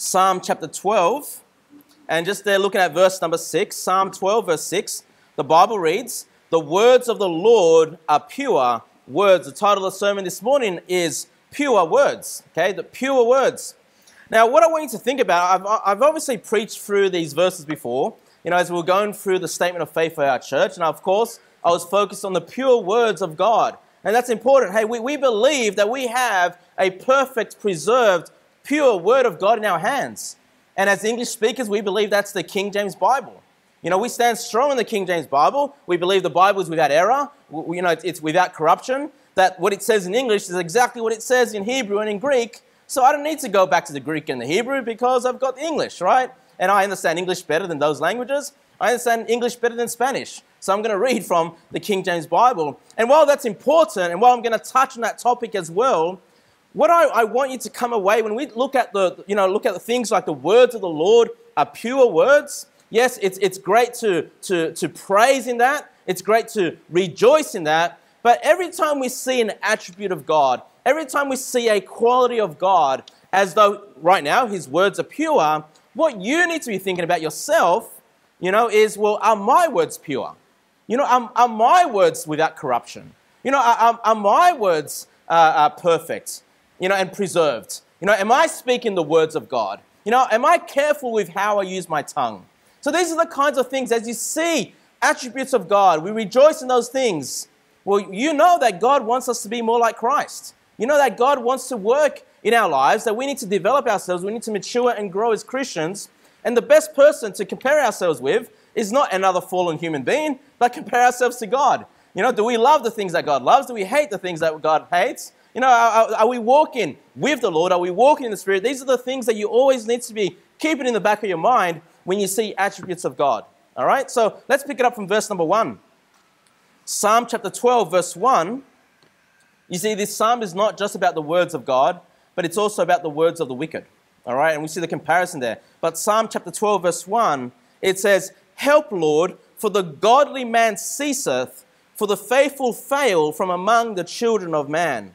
Psalm chapter 12. And just there looking at verse number 6, Psalm 12, verse 6, the Bible reads, The words of the Lord are pure words. The title of the sermon this morning is Pure Words. Okay, the pure words. Now, what I want you to think about, I've, I've obviously preached through these verses before, you know, as we were going through the statement of faith for our church. And of course, I was focused on the pure words of God. And that's important. Hey, we, we believe that we have a perfect, preserved, pure word of God in our hands. And as English speakers, we believe that's the King James Bible. You know, we stand strong in the King James Bible. We believe the Bible is without error. We, you know, it's, it's without corruption. That what it says in English is exactly what it says in Hebrew and in Greek. So I don't need to go back to the Greek and the Hebrew because I've got English, right? And I understand English better than those languages. I understand English better than Spanish. So I'm going to read from the King James Bible. And while that's important, and while I'm going to touch on that topic as well, what I, I, want you to come away when we look at the, you know, look at the things like the words of the Lord are pure words. Yes, it's, it's great to, to, to praise in that. It's great to rejoice in that. But every time we see an attribute of God, every time we see a quality of God, as though right now his words are pure, what you need to be thinking about yourself, you know, is, well, are my words pure? You know, are, are my words without corruption? You know, are, are my words uh, are perfect, you know, and preserved? You know, am I speaking the words of God? You know, am I careful with how I use my tongue? So these are the kinds of things, as you see attributes of God, we rejoice in those things. Well, you know that God wants us to be more like Christ. You know that God wants to work in our lives, that we need to develop ourselves, we need to mature and grow as Christians. And the best person to compare ourselves with is not another fallen human being, but compare ourselves to God. You know, do we love the things that God loves? Do we hate the things that God hates? You know, are, are, we walking with the Lord? Are we walking in the Spirit? These are the things that you always need to be keeping in the back of your mind when you see attributes of God. All right, so let's pick it up from verse number one. Psalm chapter 12, verse 1. You see, this psalm is not just about the words of God, but it's also about the words of the wicked. All right, and we see the comparison there. But Psalm chapter 12, verse 1, it says, Help, Lord, for the godly man ceaseth, for the faithful fail from among the children of man.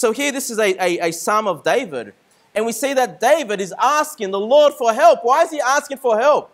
So here, this is a, a, a psalm of David. And we see that David is asking the Lord for help. Why is he asking for help?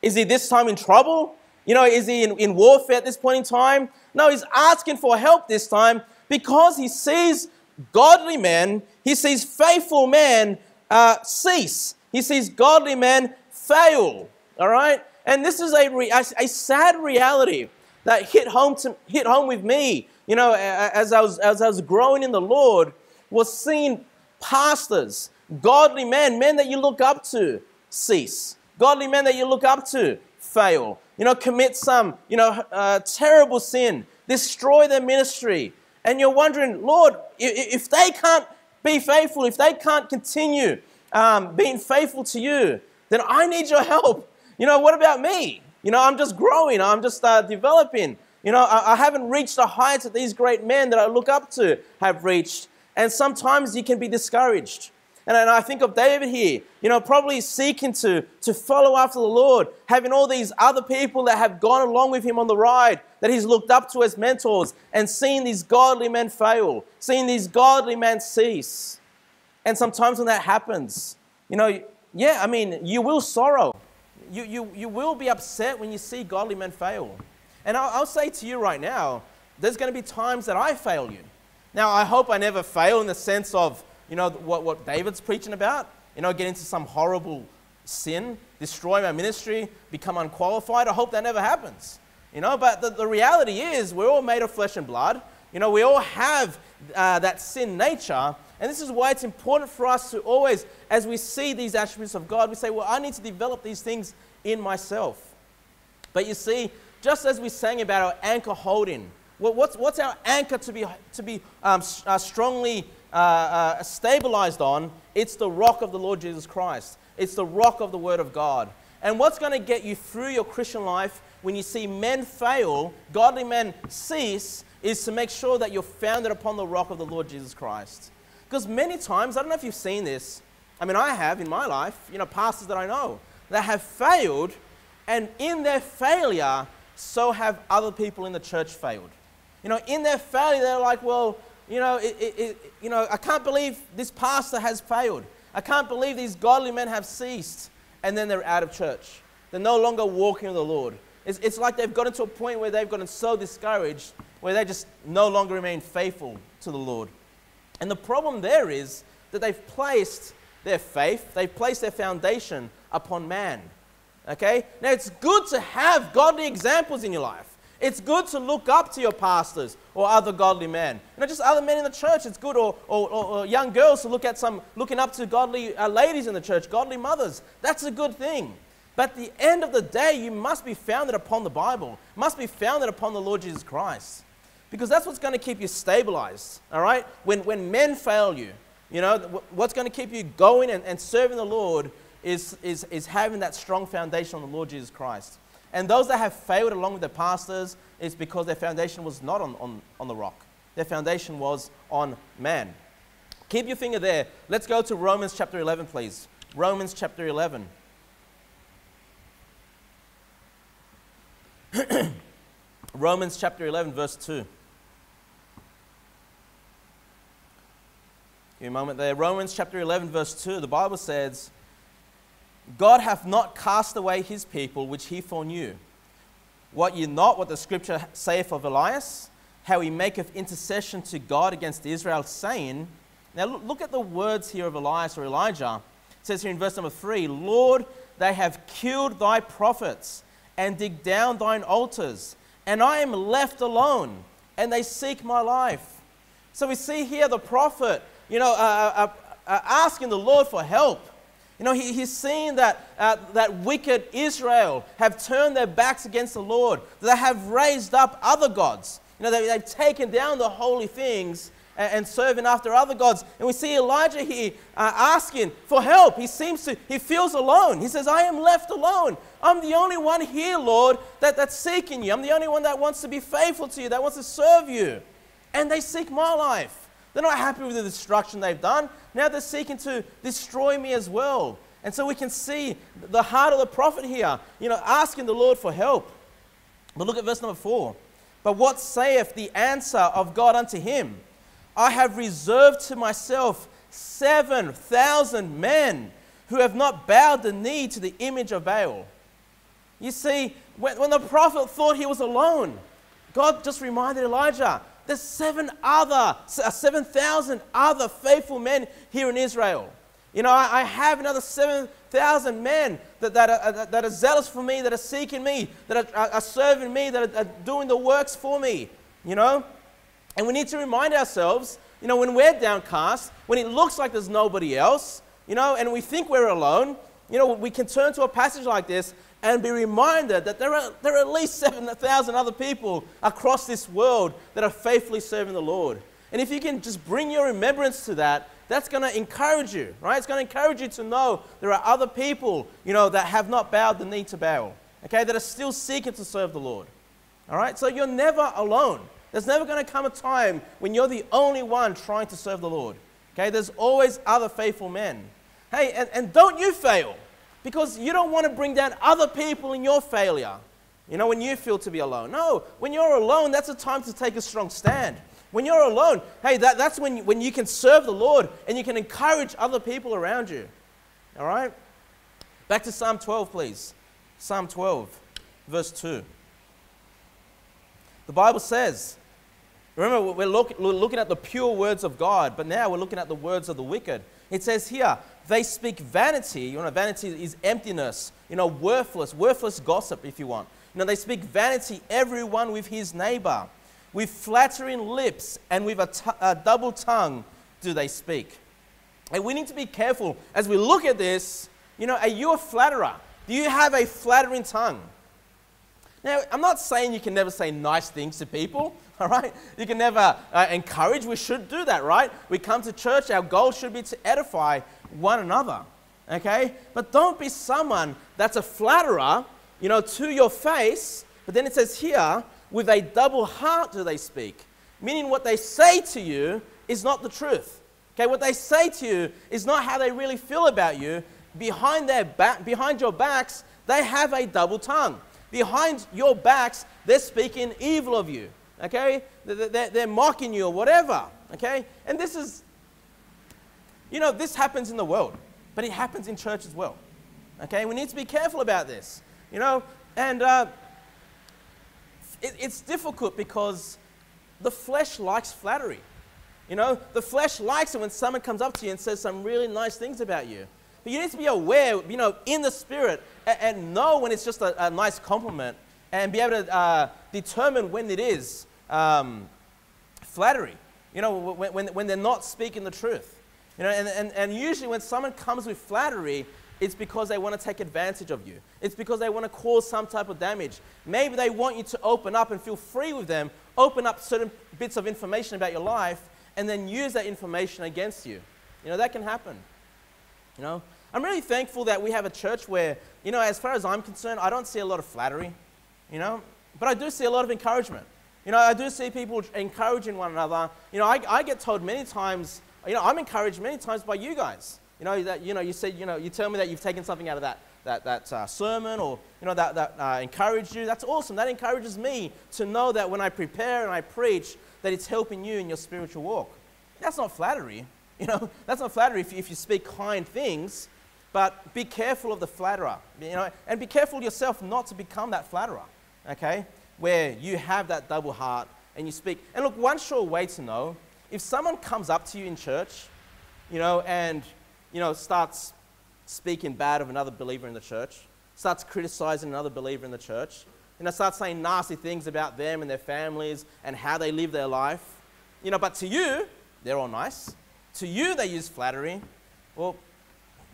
Is he this time in trouble? You know, is he in, in warfare at this point in time? No, he's asking for help this time because he sees godly men, he sees faithful men uh, cease. He sees godly men fail. All right? And this is a, re- a sad reality that hit home, to, hit home with me, you know, as I, was, as I was growing in the Lord, was seeing pastors, godly men, men that you look up to, cease. Godly men that you look up to, fail. You know, commit some, you know, uh, terrible sin, destroy their ministry. And you're wondering, Lord, if they can't be faithful, if they can't continue um, being faithful to you, then I need your help. You know, what about me? You know, I'm just growing, I'm just uh, developing. You know, I, I haven't reached the heights that these great men that I look up to have reached. And sometimes you can be discouraged. And, and I think of David here, you know, probably seeking to, to follow after the Lord, having all these other people that have gone along with him on the ride, that he's looked up to as mentors, and seeing these godly men fail, seeing these godly men cease. And sometimes when that happens, you know, yeah, I mean, you will sorrow you, you, you will be upset when you see godly men fail. And I'll, I'll say to you right now, there's going to be times that I fail you. Now, I hope I never fail in the sense of, you know, what, what David's preaching about. You know, get into some horrible sin, destroy my ministry, become unqualified. I hope that never happens. You know, but the, the reality is we're all made of flesh and blood. You know, we all have uh, that sin nature. And this is why it's important for us to always, as we see these attributes of God, we say, well, I need to develop these things in myself. But you see, just as we sang about our anchor holding, what's, what's our anchor to be, to be um, uh, strongly uh, uh, stabilized on? It's the rock of the Lord Jesus Christ. It's the rock of the Word of God. And what's going to get you through your Christian life when you see men fail, godly men cease, is to make sure that you're founded upon the rock of the Lord Jesus Christ. Because many times, I don't know if you've seen this, I mean, I have in my life, you know, pastors that I know that have failed, and in their failure, so have other people in the church failed. You know, in their failure, they're like, well, you know, it, it, it, you know, I can't believe this pastor has failed. I can't believe these godly men have ceased. And then they're out of church. They're no longer walking with the Lord. It's, it's like they've gotten to a point where they've gotten so discouraged where they just no longer remain faithful to the Lord. And the problem there is that they've placed their faith, they've placed their foundation upon man. Okay? Now, it's good to have godly examples in your life. It's good to look up to your pastors or other godly men. Not just other men in the church. It's good, or, or, or young girls to look at some, looking up to godly uh, ladies in the church, godly mothers. That's a good thing. But at the end of the day, you must be founded upon the Bible, must be founded upon the Lord Jesus Christ. Because that's what's going to keep you stabilized, all right? When, when men fail you, you know, what's going to keep you going and, and serving the Lord is, is, is having that strong foundation on the Lord Jesus Christ. And those that have failed along with their pastors is because their foundation was not on, on, on the rock. Their foundation was on man. Keep your finger there. Let's go to Romans chapter 11, please. Romans chapter 11. Romans chapter 11, verse 2. Give me a moment there. Romans chapter 11, verse 2. The Bible says, God hath not cast away his people which he foreknew. What ye not what the scripture saith of Elias, how he maketh intercession to God against Israel, saying, Now look, at the words here of Elias or Elijah. It says here in verse number 3 Lord, they have killed thy prophets and dig down thine altars, and I am left alone, and they seek my life. So we see here the prophet, you know, uh, uh, uh, asking the Lord for help. You know, he, he's seen that, uh, that wicked Israel have turned their backs against the Lord, they have raised up other gods. You know, they, they've taken down the holy things and, and serving after other gods. And we see Elijah here uh, asking for help. He seems to, he feels alone. He says, I am left alone. I'm the only one here, Lord, that, that's seeking you. I'm the only one that wants to be faithful to you, that wants to serve you. And they seek my life. They're not happy with the destruction they've done. Now they're seeking to destroy me as well. And so we can see the heart of the prophet here, you know, asking the Lord for help. But look at verse number four. But what saith the answer of God unto him? I have reserved to myself 7,000 men who have not bowed the knee to the image of Baal. You see, when, when the prophet thought he was alone, God just reminded Elijah, there's seven other, uh, 7,000 other faithful men here in Israel. You know, I, I have another 7,000 men that, that, are, that are zealous for me, that are seeking me, that are, are serving me, that are, are doing the works for me. You know? And we need to remind ourselves, you know, when we're downcast, when it looks like there's nobody else, you know, and we think we're alone, you know, we can turn to a passage like this and be reminded that there are, there are at least 7,000 other people across this world that are faithfully serving the Lord. And if you can just bring your remembrance to that, that's going to encourage you, right? It's going to encourage you to know there are other people, you know, that have not bowed the knee to Baal, okay, that are still seeking to serve the Lord. All right? So you're never alone. There's never going to come a time when you're the only one trying to serve the Lord. Okay? There's always other faithful men. Hey, and, and don't you fail because you don't want to bring down other people in your failure. You know, when you feel to be alone. No, when you're alone, that's a time to take a strong stand. When you're alone, hey, that, that's when, when you can serve the Lord and you can encourage other people around you. All right? Back to Psalm 12, please. Psalm 12, verse 2. The Bible says, remember, we're, look, we're looking at the pure words of God, but now we're looking at the words of the wicked. It says here, they speak vanity. You know, vanity is emptiness, you know, worthless, worthless gossip, if you want. You know, they speak vanity, everyone with his neighbor. With flattering lips and with a, double tongue do they speak. And we need to be careful as we look at this. You know, are you a flatterer? Do you have a flattering tongue? Now, I'm not saying you can never say nice things to people, all right? You can never uh, encourage. We should do that, right? We come to church, our goal should be to edify one another, okay? But don't be someone that's a flatterer, you know, to your face. But then it says here, with a double heart do they speak, meaning what they say to you is not the truth. Okay, what they say to you is not how they really feel about you. Behind their back, behind your backs, they have a double tongue. Behind your backs, they're speaking evil of you. Okay, they're, they're mocking you or whatever. Okay, and this is, you know, this happens in the world. but it happens in church as well. Okay, we need to be careful about this, you know, and uh, it, it's difficult because the flesh likes flattery. You know, the flesh likes it when someone comes up to you and says some really nice things about you. But you need to be aware, you know, in the spirit and, and know when it's just a, a, nice compliment and be able to uh, determine when it is um, flattery. You know, when, when, when they're not speaking the truth. You know, and, and, and usually when someone comes with flattery, it's because they want to take advantage of you. It's because they want to cause some type of damage. Maybe they want you to open up and feel free with them, open up certain bits of information about your life, and then use that information against you. You know, that can happen. You know, I'm really thankful that we have a church where, you know, as far as I'm concerned, I don't see a lot of flattery, you know, but I do see a lot of encouragement. You know, I do see people encouraging one another. You know, I, I get told many times, you know, I'm encouraged many times by you guys. You know, that, you know, you said, you know, you tell me that you've taken something out of that, that, that uh, sermon or, you know, that, that uh, encouraged you. That's awesome. That encourages me to know that when I prepare and I preach, that it's helping you in your spiritual walk. That's not flattery. You know, that's not flattery if if you speak kind things, but be careful of the flatterer. You know, and be careful yourself not to become that flatterer, okay? Where you have that double heart and you speak. And look, one sure way to know, if someone comes up to you in church, you know, and you know, starts speaking bad of another believer in the church, starts criticizing another believer in the church, you know, starts saying nasty things about them and their families and how they live their life. You know, but to you, they're all nice. To you, they use flattery. Well,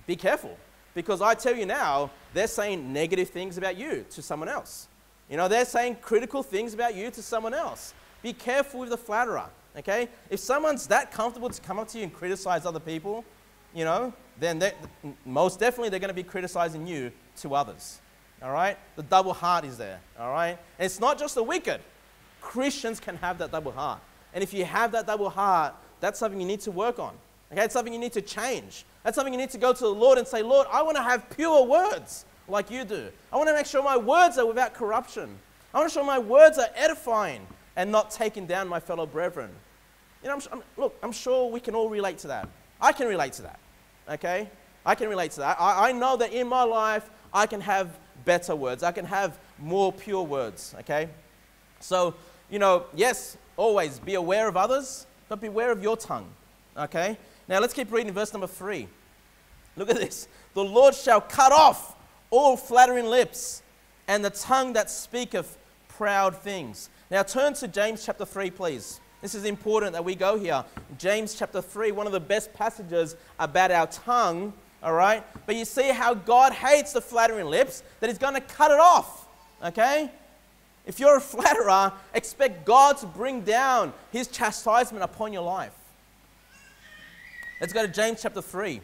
be careful. Because I tell you now, they're saying negative things about you to someone else. You know, they're saying critical things about you to someone else. Be careful with the flatterer, okay? If someone's that comfortable to come up to you and criticize other people, you know, then most definitely they're going to be criticizing you to others. All right? The double heart is there. All right? And it's not just the wicked. Christians can have that double heart. And if you have that double heart, that's something you need to work on. Okay? It's something you need to change. That's something you need to go to the Lord and say, Lord, I want to have pure words like you do. I want to make sure my words are without corruption. I want to show my words are edifying and not taking down my fellow brethren. You know, I'm, I'm, look, I'm sure we can all relate to that. I can relate to that okay? I can relate to that. I, I know that in my life, I can have better words. I can have more pure words, okay? So, you know, yes, always be aware of others, but beware of your tongue, okay? Now let's keep reading verse number three. Look at this. The Lord shall cut off all flattering lips and the tongue that speaketh proud things. Now turn to James chapter 3, please. This is important that we go here. James chapter 3, one of the best passages about our tongue, all right? But you see how God hates the flattering lips, that He's going to cut it off, okay? If you're a flatterer, expect God to bring down His chastisement upon your life. Let's go to James chapter 3.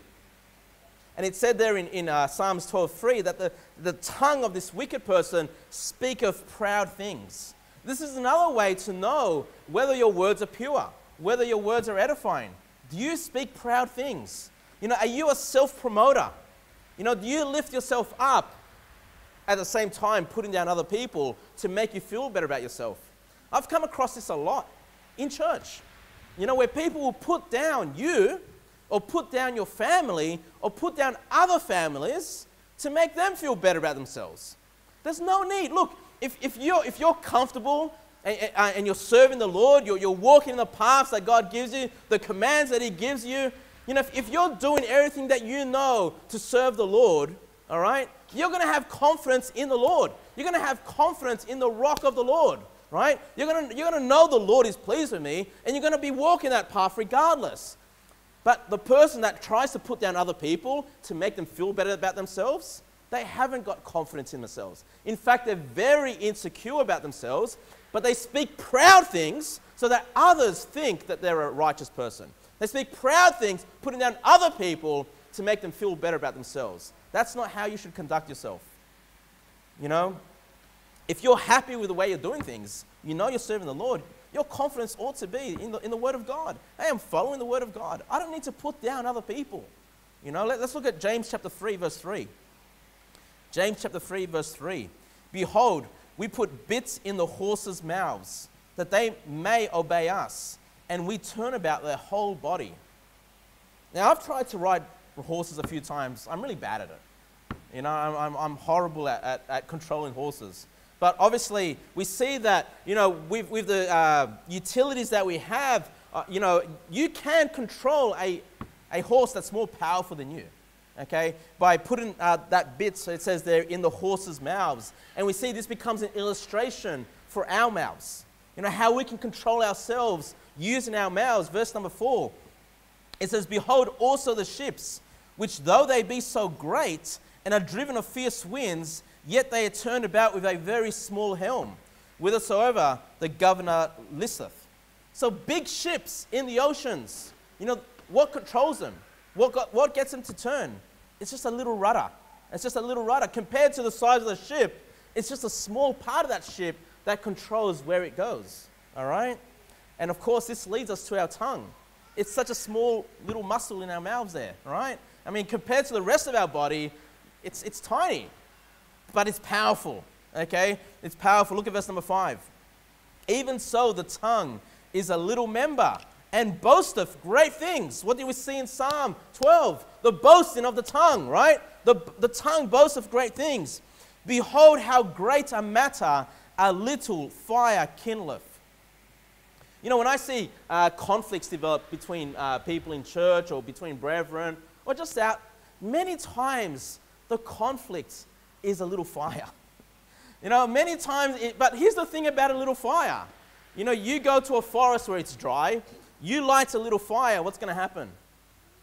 And it said there in, in uh, Psalms 12:3 that the, the tongue of this wicked person speaketh proud things. This is another way to know whether your words are pure, whether your words are edifying. Do you speak proud things? You know, are you a self promoter? You know, do you lift yourself up at the same time putting down other people to make you feel better about yourself? I've come across this a lot in church. You know, where people will put down you or put down your family or put down other families to make them feel better about themselves. There's no need. Look, if, if, you're, if you're comfortable and, uh, and, you're serving the Lord, you're, you're walking in the paths that God gives you, the commands that He gives you, you know, if, if you're doing everything that you know to serve the Lord, all right, you're going to have confidence in the Lord. You're going to have confidence in the rock of the Lord, right? You're going to, you're going to know the Lord is pleased with me, and you're going to be walking that path regardless. But the person that tries to put down other people to make them feel better about themselves, they haven't got confidence in themselves. In fact, they're very insecure about themselves, but they speak proud things so that others think that they're a righteous person. They speak proud things, putting down other people to make them feel better about themselves. That's not how you should conduct yourself. You know, if you're happy with the way you're doing things, you know you're serving the Lord, your confidence ought to be in the, in the Word of God. Hey, I'm following the Word of God. I don't need to put down other people. You know, let, us look at James chapter 3, verse 3. James chapter 3, verse 3. Behold, we put bits in the horses' mouths that they may obey us, and we turn about their whole body. Now, I've tried to ride horses a few times. I'm really bad at it. You know, I'm, I'm, I'm horrible at, at, at, controlling horses. But obviously, we see that, you know, with, with the uh, utilities that we have, uh, you know, you can control a, a horse that's more powerful than you okay, by putting uh, that bit, so it says there, in the horses' mouths. And we see this becomes an illustration for our mouths. You know, how we can control ourselves using our mouths. Verse number four, it says, Behold also the ships, which though they be so great and are driven of fierce winds, yet they are turned about with a very small helm, whithersoever the governor listeth. So big ships in the oceans, you know, what controls them? What, got, what gets them to turn? It's just a little rudder. It's just a little rudder. Compared to the size of the ship, it's just a small part of that ship that controls where it goes. All right? And of course, this leads us to our tongue. It's such a small little muscle in our mouths there, right? I mean, compared to the rest of our body, it's, it's tiny, but it's powerful, okay? It's powerful. Look at verse number five. Even so, the tongue is a little member and boasteth great things. What do we see in Psalm 12? The boasting of the tongue, right? The, the tongue boasteth great things. Behold, how great a matter a little fire kindleth. You know, when I see uh, conflicts develop between uh, people in church or between brethren or just out, many times the conflict is a little fire. You know, many times, it, but here's the thing about a little fire. You know, you go to a forest where it's dry, you light a little fire, what's going to happen?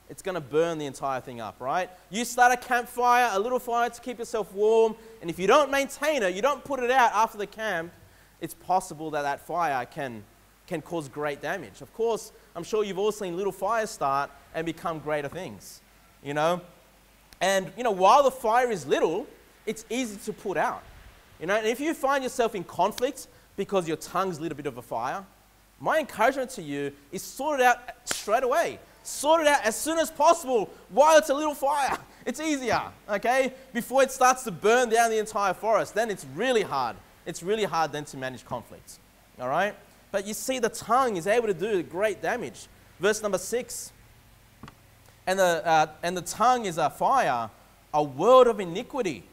It's going to burn the entire thing up, right? You start a campfire, a little fire to keep yourself warm, and if you don't maintain it, you don't put it out after the camp, it's possible that that fire can, can cause great damage. Of course, I'm sure you've all seen little fires start and become greater things, you know? And, you know, while the fire is little, it's easy to put out. You know, and if you find yourself in conflict because your tongue's a bit of a fire, my encouragement to you is sort it out straight away. Sort it out as soon as possible while it's a little fire. It's easier, okay? Before it starts to burn down the entire forest, then it's really hard. It's really hard then to manage conflicts, all right? But you see, the tongue is able to do great damage. Verse number six. And the, uh, and the tongue is a fire, a world of iniquity.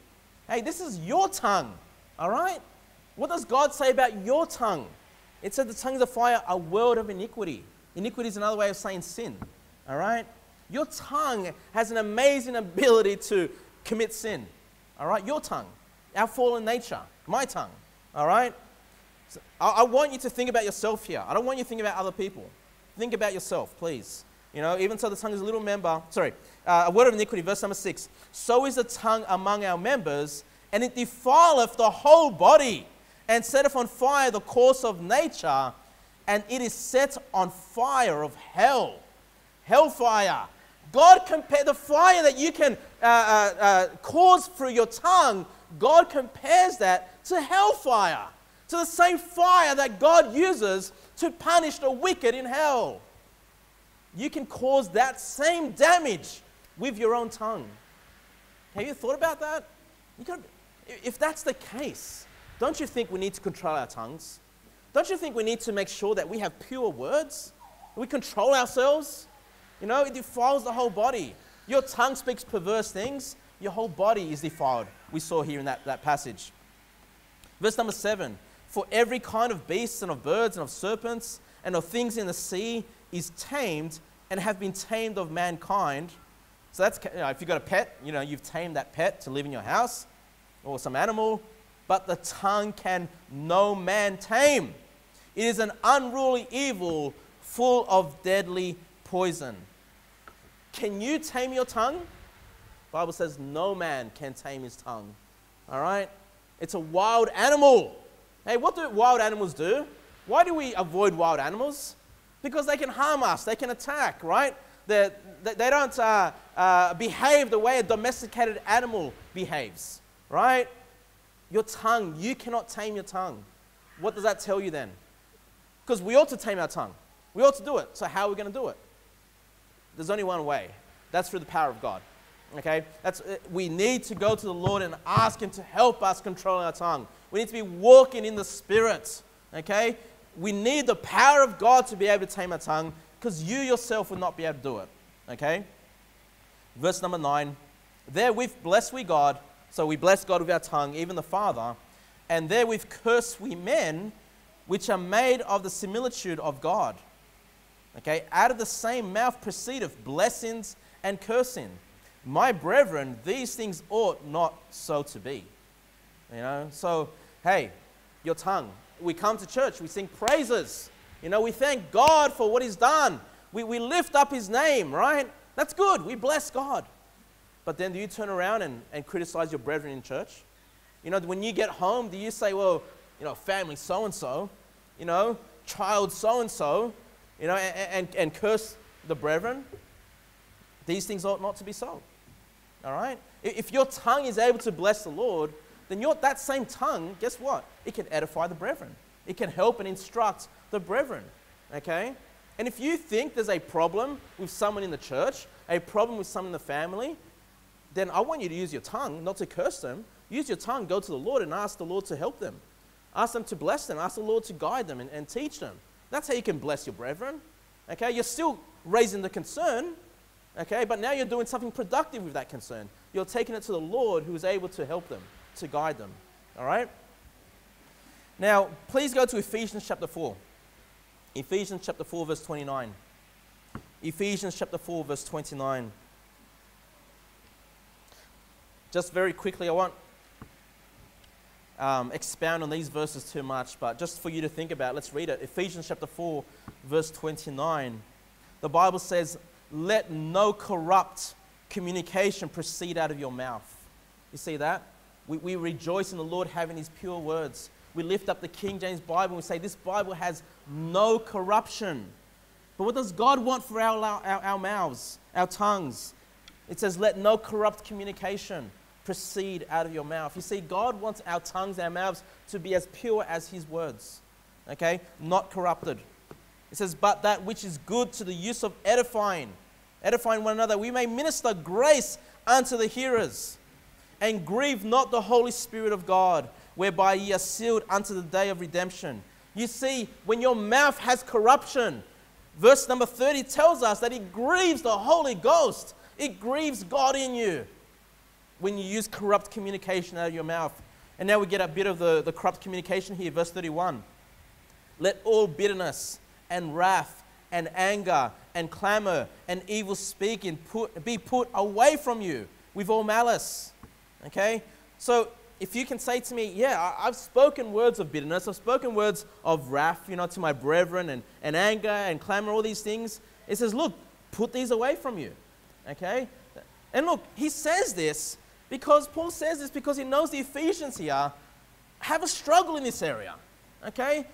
Hey, this is your tongue, all right? What does God say about your tongue? It said the tongues of fire are a world of iniquity. Iniquity is another way of saying sin. All right? Your tongue has an amazing ability to commit sin. All right? Your tongue, our fallen nature, my tongue. All right? So I, I want you to think about yourself here. I don't want you to think about other people. Think about yourself, please. You know, even so the tongue is a little member, sorry, uh, a word of iniquity, verse number six. So is the tongue among our members, and it defileth the whole body and setteth on fire the course of nature, and it is set on fire of hell. Hellfire. God compared the fire that you can uh, uh, uh, cause through your tongue, God compares that to hellfire, to the same fire that God uses to punish the wicked in hell. You can cause that same damage with your own tongue. Have you thought about that? You if that's the case, don't you think we need to control our tongues? Don't you think we need to make sure that we have pure words? We control ourselves? You know, it defiles the whole body. Your tongue speaks perverse things, your whole body is defiled. We saw here in that, that passage. Verse number seven For every kind of beasts and of birds and of serpents and of things in the sea is tamed and have been tamed of mankind. So that's, you know, if you've got a pet, you know, you've tamed that pet to live in your house or some animal but the tongue can no man tame. It is an unruly evil full of deadly poison. Can you tame your tongue? Bible says no man can tame his tongue. All right? It's a wild animal. Hey, what do wild animals do? Why do we avoid wild animals? Because they can harm us, they can attack, right? They're, they don't uh, uh, behave the way a domesticated animal behaves, right? Your tongue, you cannot tame your tongue. What does that tell you then? Because we ought to tame our tongue. We ought to do it. So, how are we going to do it? There's only one way that's through the power of God. Okay? That's, uh, we need to go to the Lord and ask Him to help us control our tongue. We need to be walking in the Spirit. Okay? We need the power of God to be able to tame our tongue because you yourself will not be able to do it. Okay? Verse number 9 Therewith bless we God, so we bless God with our tongue, even the Father, and therewith curse we men, which are made of the similitude of God. Okay, out of the same mouth proceedeth blessings and cursing. My brethren, these things ought not so to be. You know, so hey, your tongue. We come to church, we sing praises. You know, we thank God for what He's done. We, we lift up His name, right? That's good. We bless God. But then do you turn around and, and criticize your brethren in church? You know, when you get home, do you say, well, you know, family so and so, you know, child so and so, you know, and, and, and curse the brethren? These things ought not to be so. All right? If your tongue is able to bless the Lord, then your, that same tongue, guess what? It can edify the brethren. It can help and instruct the brethren. Okay? And if you think there's a problem with someone in the church, a problem with someone in the family, then I want you to use your tongue, not to curse them. Use your tongue, go to the Lord and ask the Lord to help them. Ask them to bless them. Ask the Lord to guide them and, and teach them. That's how you can bless your brethren. Okay? You're still raising the concern, okay? But now you're doing something productive with that concern. You're taking it to the Lord who is able to help them, to guide them. All right? Now, please go to Ephesians chapter 4. Ephesians chapter 4, verse 29. Ephesians chapter 4, verse 29. Just very quickly, I won't um, expound on these verses too much, but just for you to think about, let's read it. Ephesians chapter 4, verse 29. The Bible says, Let no corrupt communication proceed out of your mouth. You see that? We, we rejoice in the Lord having his pure words. We lift up the King James Bible and we say, This Bible has no corruption. But what does God want for our, our, our mouths, our tongues? It says, Let no corrupt communication proceed out of your mouth. You see, God wants our tongues, our mouths to be as pure as His words, okay? Not corrupted. It says, But that which is good to the use of edifying, edifying one another, we may minister grace unto the hearers, and grieve not the Holy Spirit of God, whereby ye are sealed unto the day of redemption. You see, when your mouth has corruption, verse number 30 tells us that it grieves the Holy Ghost. It grieves God in you when you use corrupt communication out of your mouth. And now we get a bit of the, the corrupt communication here, verse 31. Let all bitterness and wrath and anger and clamor and evil speaking put, be put away from you with all malice. Okay? So if you can say to me, yeah, I've spoken words of bitterness, I've spoken words of wrath, you know, to my brethren and, and anger and clamor, all these things, it says, look, put these away from you. Okay? And look, he says this because Paul says this because he knows the Ephesians here have a struggle in this area. Okay?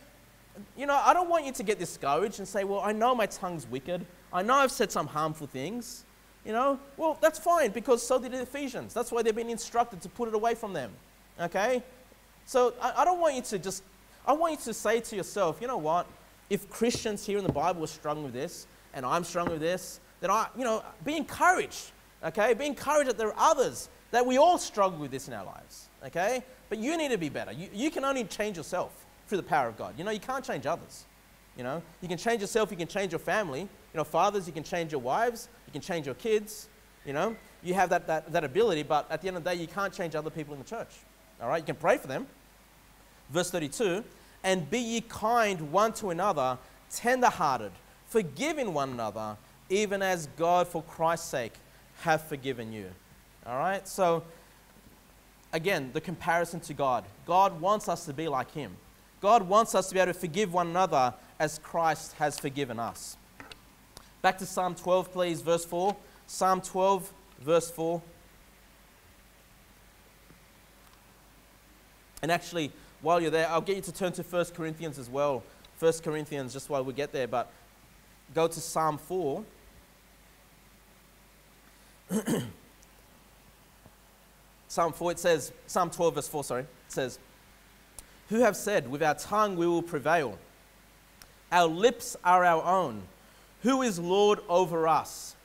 You know, I don't want you to get discouraged and say, well, I know my tongue's wicked. I know I've said some harmful things. You know, well, that's fine because so did the Ephesians. That's why they've been instructed to put it away from them. Okay? So I, I don't want you to just, I want you to say to yourself, you know what? If Christians here in the Bible are struggling with this, and I'm struggling with this, then I, you know, be encouraged. Okay? Be encouraged that there are others, that we all struggle with this in our lives. Okay? But you need to be better. You, you can only change yourself through the power of God. You know, you can't change others. You know, you can change yourself, you can change your family. You know, fathers, you can change your wives, you can change your kids. You know, you have that, that, that ability, but at the end of the day, you can't change other people in the church. All right, you can pray for them. Verse 32 And be ye kind one to another, tender hearted, forgiving one another, even as God for Christ's sake hath forgiven you. All right, so again, the comparison to God. God wants us to be like Him. God wants us to be able to forgive one another as Christ has forgiven us. Back to Psalm 12, please, verse 4. Psalm 12, verse 4. And actually, while you're there, I'll get you to turn to 1 Corinthians as well. 1 Corinthians, just while we get there, but go to Psalm 4. Psalm 4, it says, Psalm 12, verse 4, sorry, it says, Who have said, With our tongue we will prevail? Our lips are our own. Who is Lord over us?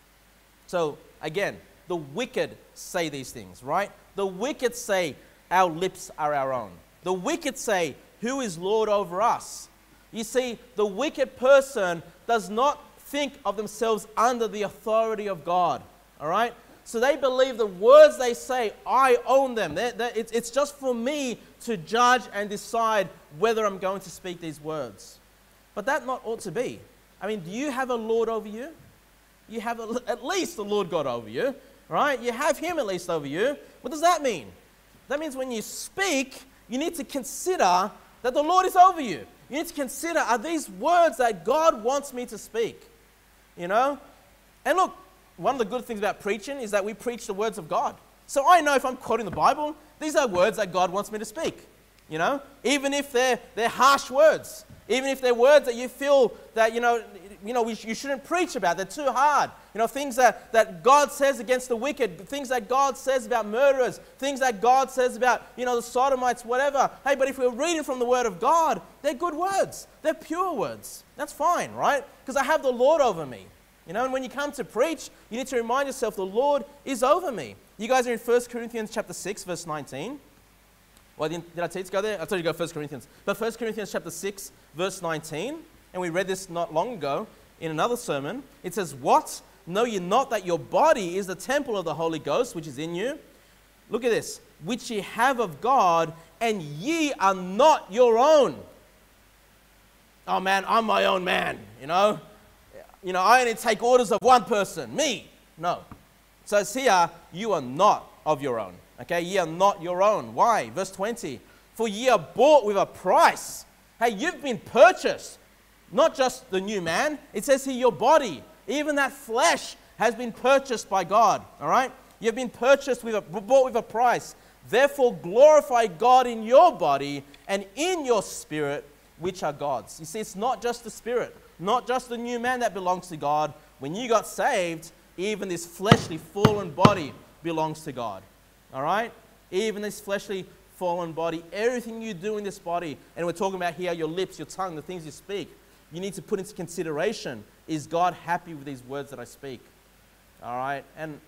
So, again, the wicked say these things, right? The wicked say, our lips are our own. The wicked say, Who is Lord over us? You see, the wicked person does not think of themselves under the authority of God. All right? So they believe the words they say, I own them. They're, they're, it's, it's just for me to judge and decide whether I'm going to speak these words. But that not ought to be. I mean, do you have a Lord over you? You have a, at least the Lord God over you, right? You have Him at least over you. What does that mean? That means when you speak, you need to consider that the Lord is over you. You need to consider are these words that God wants me to speak? You know? And look, one of the good things about preaching is that we preach the words of God. So I know if I'm quoting the Bible, these are words that God wants me to speak. You know? Even if they're, they're harsh words, even if they're words that you feel that, you know, you know, we, you shouldn't preach about. They're too hard. You know, things that, that God says against the wicked, things that God says about murderers, things that God says about, you know, the sodomites, whatever. Hey, but if we're reading from the Word of God, they're good words. They're pure words. That's fine, right? Because I have the Lord over me. You know, and when you come to preach, you need to remind yourself the Lord is over me. You guys are in 1 Corinthians chapter 6, verse 19. Well, did I tell you to go there? I told you to go 1 Corinthians. But 1 Corinthians chapter 6, verse 19 and we read this not long ago in another sermon. It says, What? Know ye not that your body is the temple of the Holy Ghost, which is in you? Look at this. Which ye have of God, and ye are not your own. Oh man, I'm my own man, you know? You know, I only take orders of one person, me. No. So it's here, you are not of your own. Okay, ye are not your own. Why? Verse 20. For ye are bought with a price. Hey, you've been purchased. Not just the new man, it says here your body, even that flesh has been purchased by God. All right? You've been purchased with a, bought with a price. Therefore, glorify God in your body and in your spirit, which are God's. You see, it's not just the spirit, not just the new man that belongs to God. When you got saved, even this fleshly, fallen body belongs to God. All right? Even this fleshly, fallen body, everything you do in this body, and we're talking about here your lips, your tongue, the things you speak, you need to put into consideration is God happy with these words that I speak? All right? And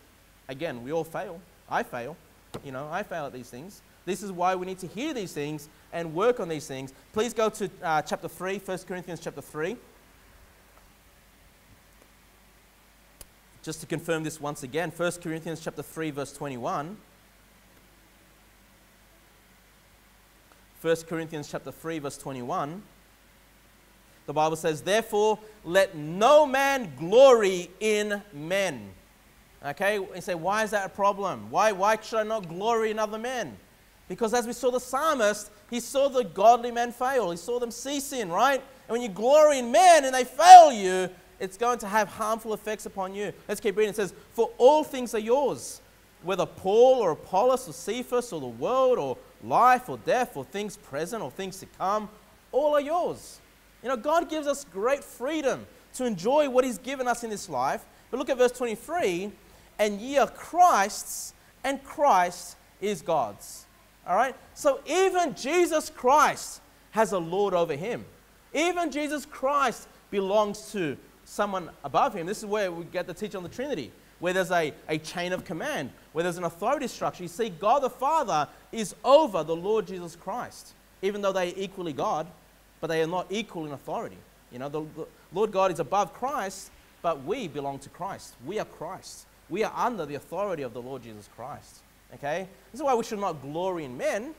again, we all fail. I fail. You know, I fail at these things. This is why we need to hear these things and work on these things. Please go to uh, chapter 3, 1 Corinthians chapter 3. Just to confirm this once again, 1 Corinthians chapter 3, verse 21. 1 Corinthians chapter 3, verse 21. The Bible says, Therefore, let no man glory in men. Okay, you say, why is that a problem? Why, why should I not glory in other men? Because as we saw the psalmist, he saw the godly men fail. He saw them cease in, right? And when you glory in men and they fail you, it's going to have harmful effects upon you. Let's keep reading. It says, For all things are yours, whether Paul or Apollos or Cephas or the world or life or death or things present or things to come, all are yours. You know, God gives us great freedom to enjoy what He's given us in this life. But look at verse 23 and ye are Christ's, and Christ is God's. All right? So even Jesus Christ has a Lord over him. Even Jesus Christ belongs to someone above him. This is where we get the teaching on the Trinity, where there's a, a chain of command, where there's an authority structure. You see, God the Father is over the Lord Jesus Christ, even though they are equally God but they are not equal in authority. You know, the, the Lord God is above Christ, but we belong to Christ. We are Christ. We are under the authority of the Lord Jesus Christ. Okay? This is why we should not glory in men.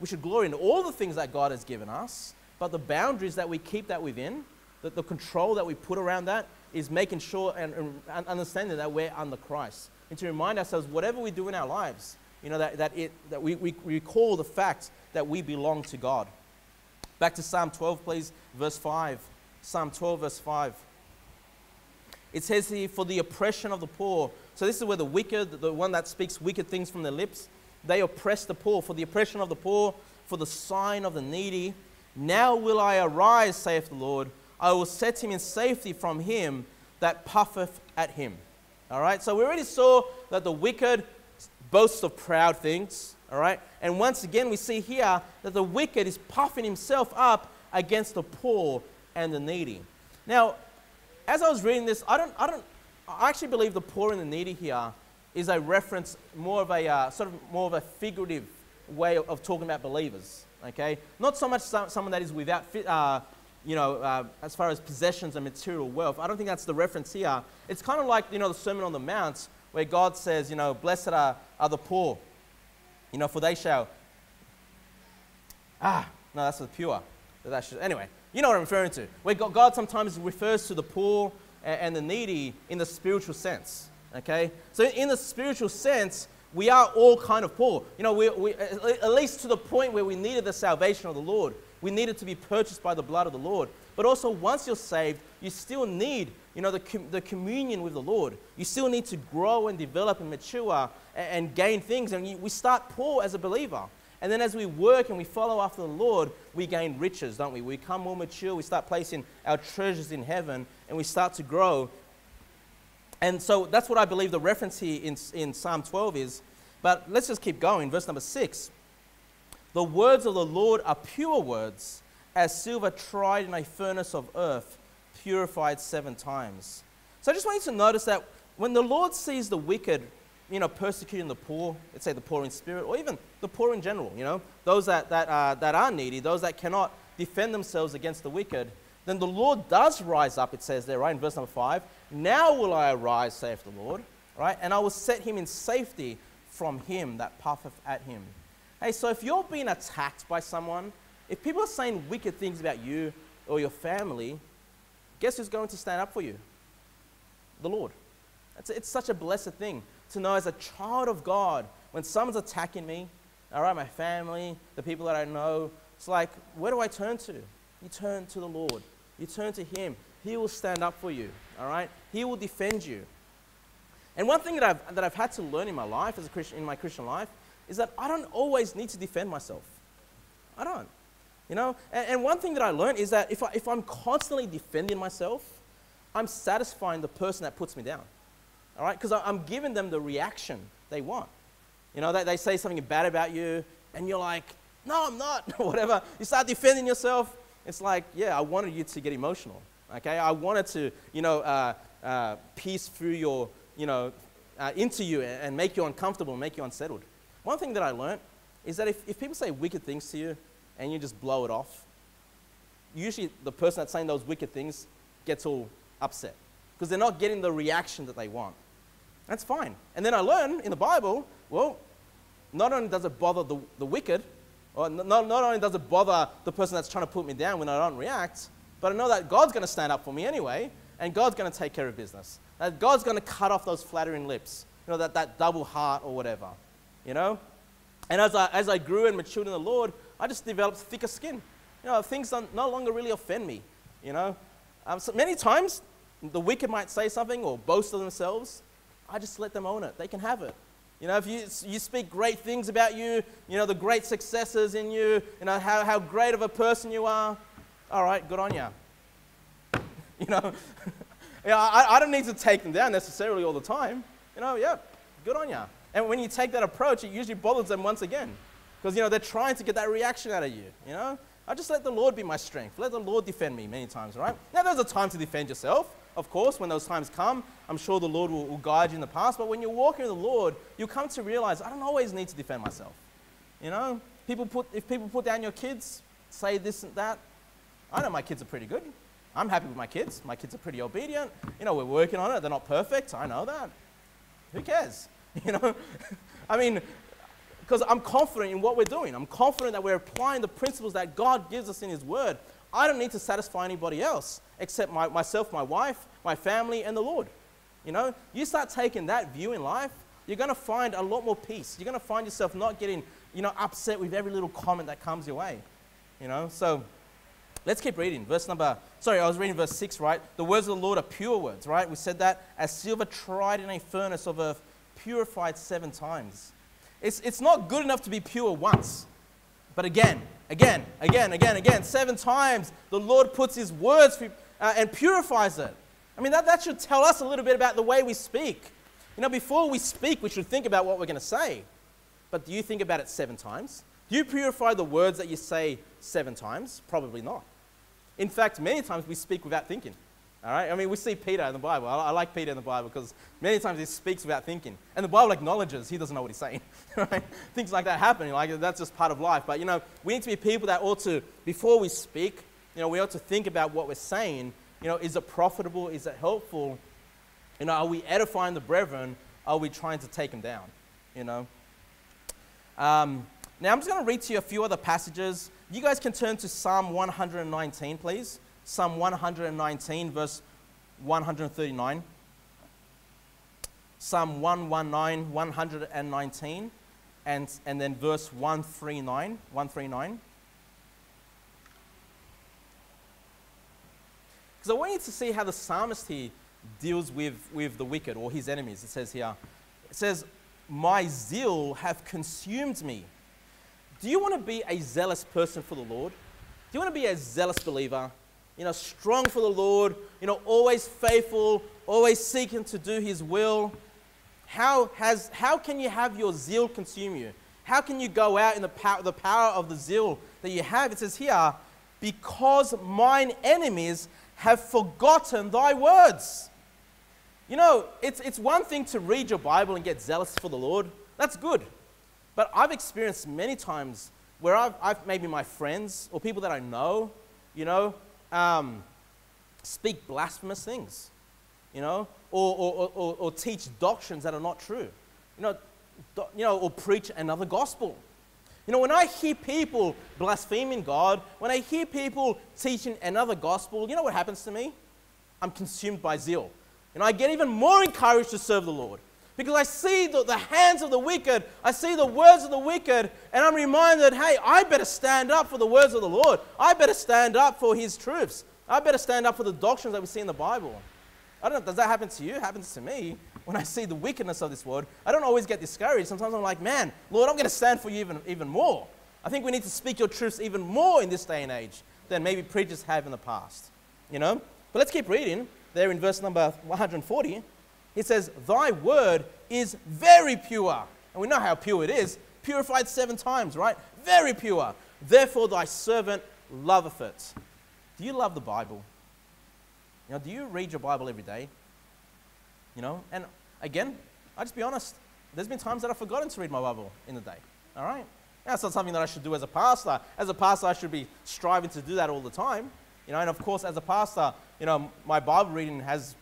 We should glory in all the things that God has given us, but the boundaries that we keep that within, the, the control that we put around that, is making sure and, and understanding that we're under Christ. And to remind ourselves, whatever we do in our lives, you know, that, that, it, that we, we recall the fact that we belong to God. Back to Psalm 12, please, verse 5. Psalm 12, verse 5. It says here, for the oppression of the poor. So this is where the wicked, the one that speaks wicked things from their lips, they oppress the poor. For the oppression of the poor, for the sign of the needy. Now will I arise, saith the Lord. I will set him in safety from him that puffeth at him. All right, so we already saw that the wicked boast of proud things. All right? And once again, we see here that the wicked is puffing himself up against the poor and the needy. Now, as I was reading this, I don't, I don't, I actually believe the poor and the needy here is a reference, more of a uh, sort of more of a figurative way of, of, talking about believers. Okay, not so much some, someone that is without, uh, you know, uh, as far as possessions and material wealth. I don't think that's the reference here. It's kind of like you know the Sermon on the Mount where God says, you know, blessed are, are the poor, you know, for they shall. Ah, no, that's the pure. That should, anyway, you know what I'm referring to. Where God sometimes refers to the poor and the needy in the spiritual sense. Okay? So, in the spiritual sense, we are all kind of poor. You know, we, we, at least to the point where we needed the salvation of the Lord. We needed to be purchased by the blood of the Lord. But also, once you're saved, you still need, you know, the, com- the communion with the Lord. You still need to grow and develop and mature and, and gain things. And you, we start poor as a believer. And then as we work and we follow after the Lord, we gain riches, don't we? We become more mature. We start placing our treasures in heaven and we start to grow. And so that's what I believe the reference here in, in Psalm 12 is. But let's just keep going. Verse number six. The words of the Lord are pure words, as silver tried in a furnace of earth, purified seven times. So I just want you to notice that when the Lord sees the wicked, you know, persecuting the poor, let's say the poor in spirit, or even the poor in general, you know, those that, that, uh, that are needy, those that cannot defend themselves against the wicked, then the Lord does rise up, it says there, right, in verse number five. Now will I arise, saith the Lord, right, and I will set him in safety from him that puffeth at him. Hey, so if you're being attacked by someone, if people are saying wicked things about you or your family, guess who's going to stand up for you? The Lord. It's, it's such a blessed thing to know as a child of God, when someone's attacking me, all right, my family, the people that I know, it's like, where do I turn to? You turn to the Lord. You turn to Him. He will stand up for you, all right? He will defend you. And one thing that I've, that I've had to learn in my life, as a Christian, in my Christian life, is that I don't always need to defend myself. I don't. You know? And, and one thing that I learned is that if, I, if I'm constantly defending myself, I'm satisfying the person that puts me down. All right? Because I'm giving them the reaction they want. You know, they, they say something bad about you, and you're like, no, I'm not, or whatever. You start defending yourself. It's like, yeah, I wanted you to get emotional. Okay? I wanted to, you know, uh, uh, piece through your, you know, uh, into you and make you uncomfortable, make you unsettled. One thing that I learned is that if, if people say wicked things to you and you just blow it off, usually the person that's saying those wicked things gets all upset because they're not getting the reaction that they want. That's fine. And then I learn in the Bible, well, not only does it bother the, the wicked, or not, not only does it bother the person that's trying to put me down when I don't react, but I know that God's going to stand up for me anyway, and God's going to take care of business. That God's going to cut off those flattering lips, you know, that, that double heart or whatever you know? And as I, as I grew and matured in the Lord, I just developed thicker skin. You know, things don't, no longer really offend me, you know? Um, so many times, the wicked might say something or boast of themselves. I just let them own it. They can have it. You know, if you, you speak great things about you, you know, the great successes in you, you know, how, how great of a person you are, all right, good on you. you know, yeah, I, I don't need to take them down necessarily all the time. You know, yeah, good on you. And when you take that approach, it usually bothers them once again. Because, you know, they're trying to get that reaction out of you, you know? I just let the Lord be my strength. Let the Lord defend me many times, right? Now, there's a time to defend yourself, of course, when those times come. I'm sure the Lord will, will guide you in the past. But when you're walking with the Lord, you'll come to realize I don't always need to defend myself. You know, people put, if people put down your kids, say this and that, I know my kids are pretty good. I'm happy with my kids. My kids are pretty obedient. You know, we're working on it. They're not perfect. I know that. Who cares? You know, I mean, because I'm confident in what we're doing. I'm confident that we're applying the principles that God gives us in His Word. I don't need to satisfy anybody else except my, myself, my wife, my family, and the Lord. You know, you start taking that view in life, you're going to find a lot more peace. You're going to find yourself not getting, you know, upset with every little comment that comes your way. You know, so let's keep reading. Verse number, sorry, I was reading verse 6, right? The words of the Lord are pure words, right? We said that as silver tried in a furnace of earth purified seven times. It's, it's not good enough to be pure once, but again, again, again, again, again, seven times the Lord puts His words uh, and purifies it. I mean, that, that should tell us a little bit about the way we speak. You know, before we speak, we should think about what we're going to say. But do you think about it seven times? Do you purify the words that you say seven times? Probably not. In fact, many times we speak without thinking. All right? I mean, we see Peter in the Bible. I, I like Peter in the Bible because many times he speaks without thinking. And the Bible acknowledges he doesn't know what he's saying. Right? Things like that happen. Like, that's just part of life. But, you know, we need to be people that ought to, before we speak, you know, we ought to think about what we're saying. You know, is it profitable? Is it helpful? You know, are we edifying the brethren? are we trying to take them down? You know? Um, now, I'm just going to read to you a few other passages. You guys can turn to Psalm 119, please. Psalm 119, verse 139. Psalm 119, 119, and, and then verse 139. 139. Because I want you to see how the psalmist here deals with, with the wicked or his enemies. It says here, it says, My zeal have consumed me. Do you want to be a zealous person for the Lord? Do you want to be a zealous believer? You know, strong for the Lord, you know, always faithful, always seeking to do his will. How, has, how can you have your zeal consume you? How can you go out in the power, the power of the zeal that you have? It says here, because mine enemies have forgotten thy words. You know, it's, it's one thing to read your Bible and get zealous for the Lord. That's good. But I've experienced many times where I've, I've maybe my friends or people that I know, you know, um, speak blasphemous things, you know, or, or, or, or, teach doctrines that are not true, you know, do, you know, or preach another gospel. You know, when I hear people blaspheming God, when I hear people teaching another gospel, you know what happens to me? I'm consumed by zeal. And I get even more encouraged to serve the Lord. Because I see the, the hands of the wicked, I see the words of the wicked, and I'm reminded hey, I better stand up for the words of the Lord. I better stand up for His truths. I better stand up for the doctrines that we see in the Bible. I don't know, does that happen to you? It happens to me when I see the wickedness of this world, I don't always get discouraged. Sometimes I'm like, man, Lord, I'm going to stand for you even, even more. I think we need to speak your truths even more in this day and age than maybe preachers have in the past. You know? But let's keep reading. There in verse number 140, it says, Thy word is very pure. And we know how pure it is. Purified seven times, right? Very pure. Therefore, thy servant loveth it. Do you love the Bible? You know, do you read your Bible every day? You know, and again, I just be honest. There's been times that I've forgotten to read my Bible in the day. All right? That's not something that I should do as a pastor. As a pastor, I should be striving to do that all the time. You know, and of course, as a pastor, you know, my Bible reading has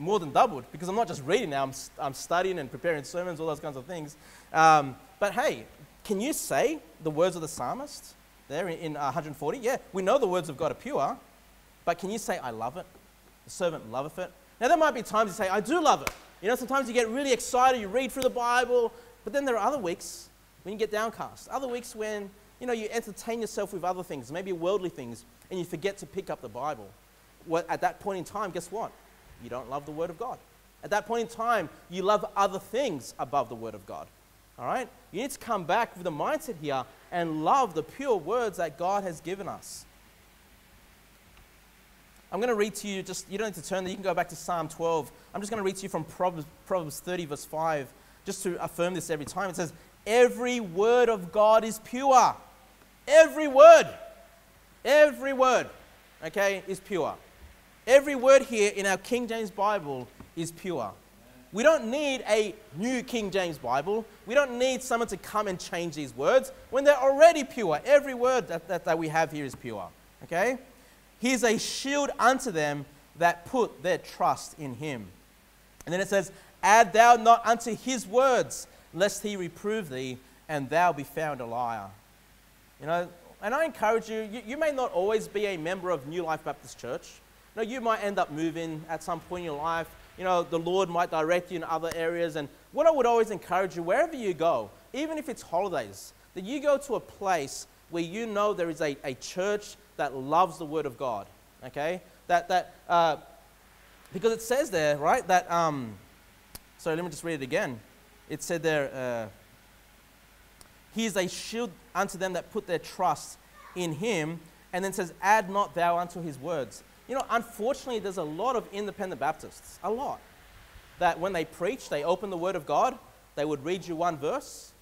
more than doubled because I'm not just reading now, I'm, I'm studying and preparing sermons, all those kinds of things. Um, but hey, can you say the words of the psalmist there in, in uh, 140? Yeah, we know the words of God are pure, but can you say, I love it? The servant loveth it. Now, there might be times you say, I do love it. You know, sometimes you get really excited, you read through the Bible, but then there are other weeks when you get downcast. Other weeks when, you know, you entertain yourself with other things, maybe worldly things, and you forget to pick up the Bible. Well, at that point in time, guess what? You don't love the Word of God. At that point in time, you love other things above the Word of God. All right? You need to come back with a mindset here and love the pure words that God has given us. I'm going to read to you, just you don't need to turn there, you can go back to Psalm 12. I'm just going to read to you from Proverbs, Proverbs 30, verse 5, just to affirm this every time. It says, Every word of God is pure. Every word, every word, okay, is pure. Every word here in our King James Bible is pure. We don't need a new King James Bible. We don't need someone to come and change these words when they're already pure. Every word that, that, that we have here is pure. Okay? He is a shield unto them that put their trust in him. And then it says, Add thou not unto his words, lest he reprove thee, and thou be found a liar. You know, and I encourage you, you, you may not always be a member of New Life Baptist Church. You know, you might end up moving at some point in your life. You know, the Lord might direct you in other areas. And what I would always encourage you, wherever you go, even if it's holidays, that you go to a place where you know there is a, a church that loves the Word of God. Okay? That, that, uh, because it says there, right, that, um, sorry, let me just read it again. It said there, uh, He is a shield unto them that put their trust in Him. And then says, Add not thou unto His words. You know, unfortunately, there's a lot of independent Baptists, a lot, that when they preach, they open the Word of God, they would read you one verse,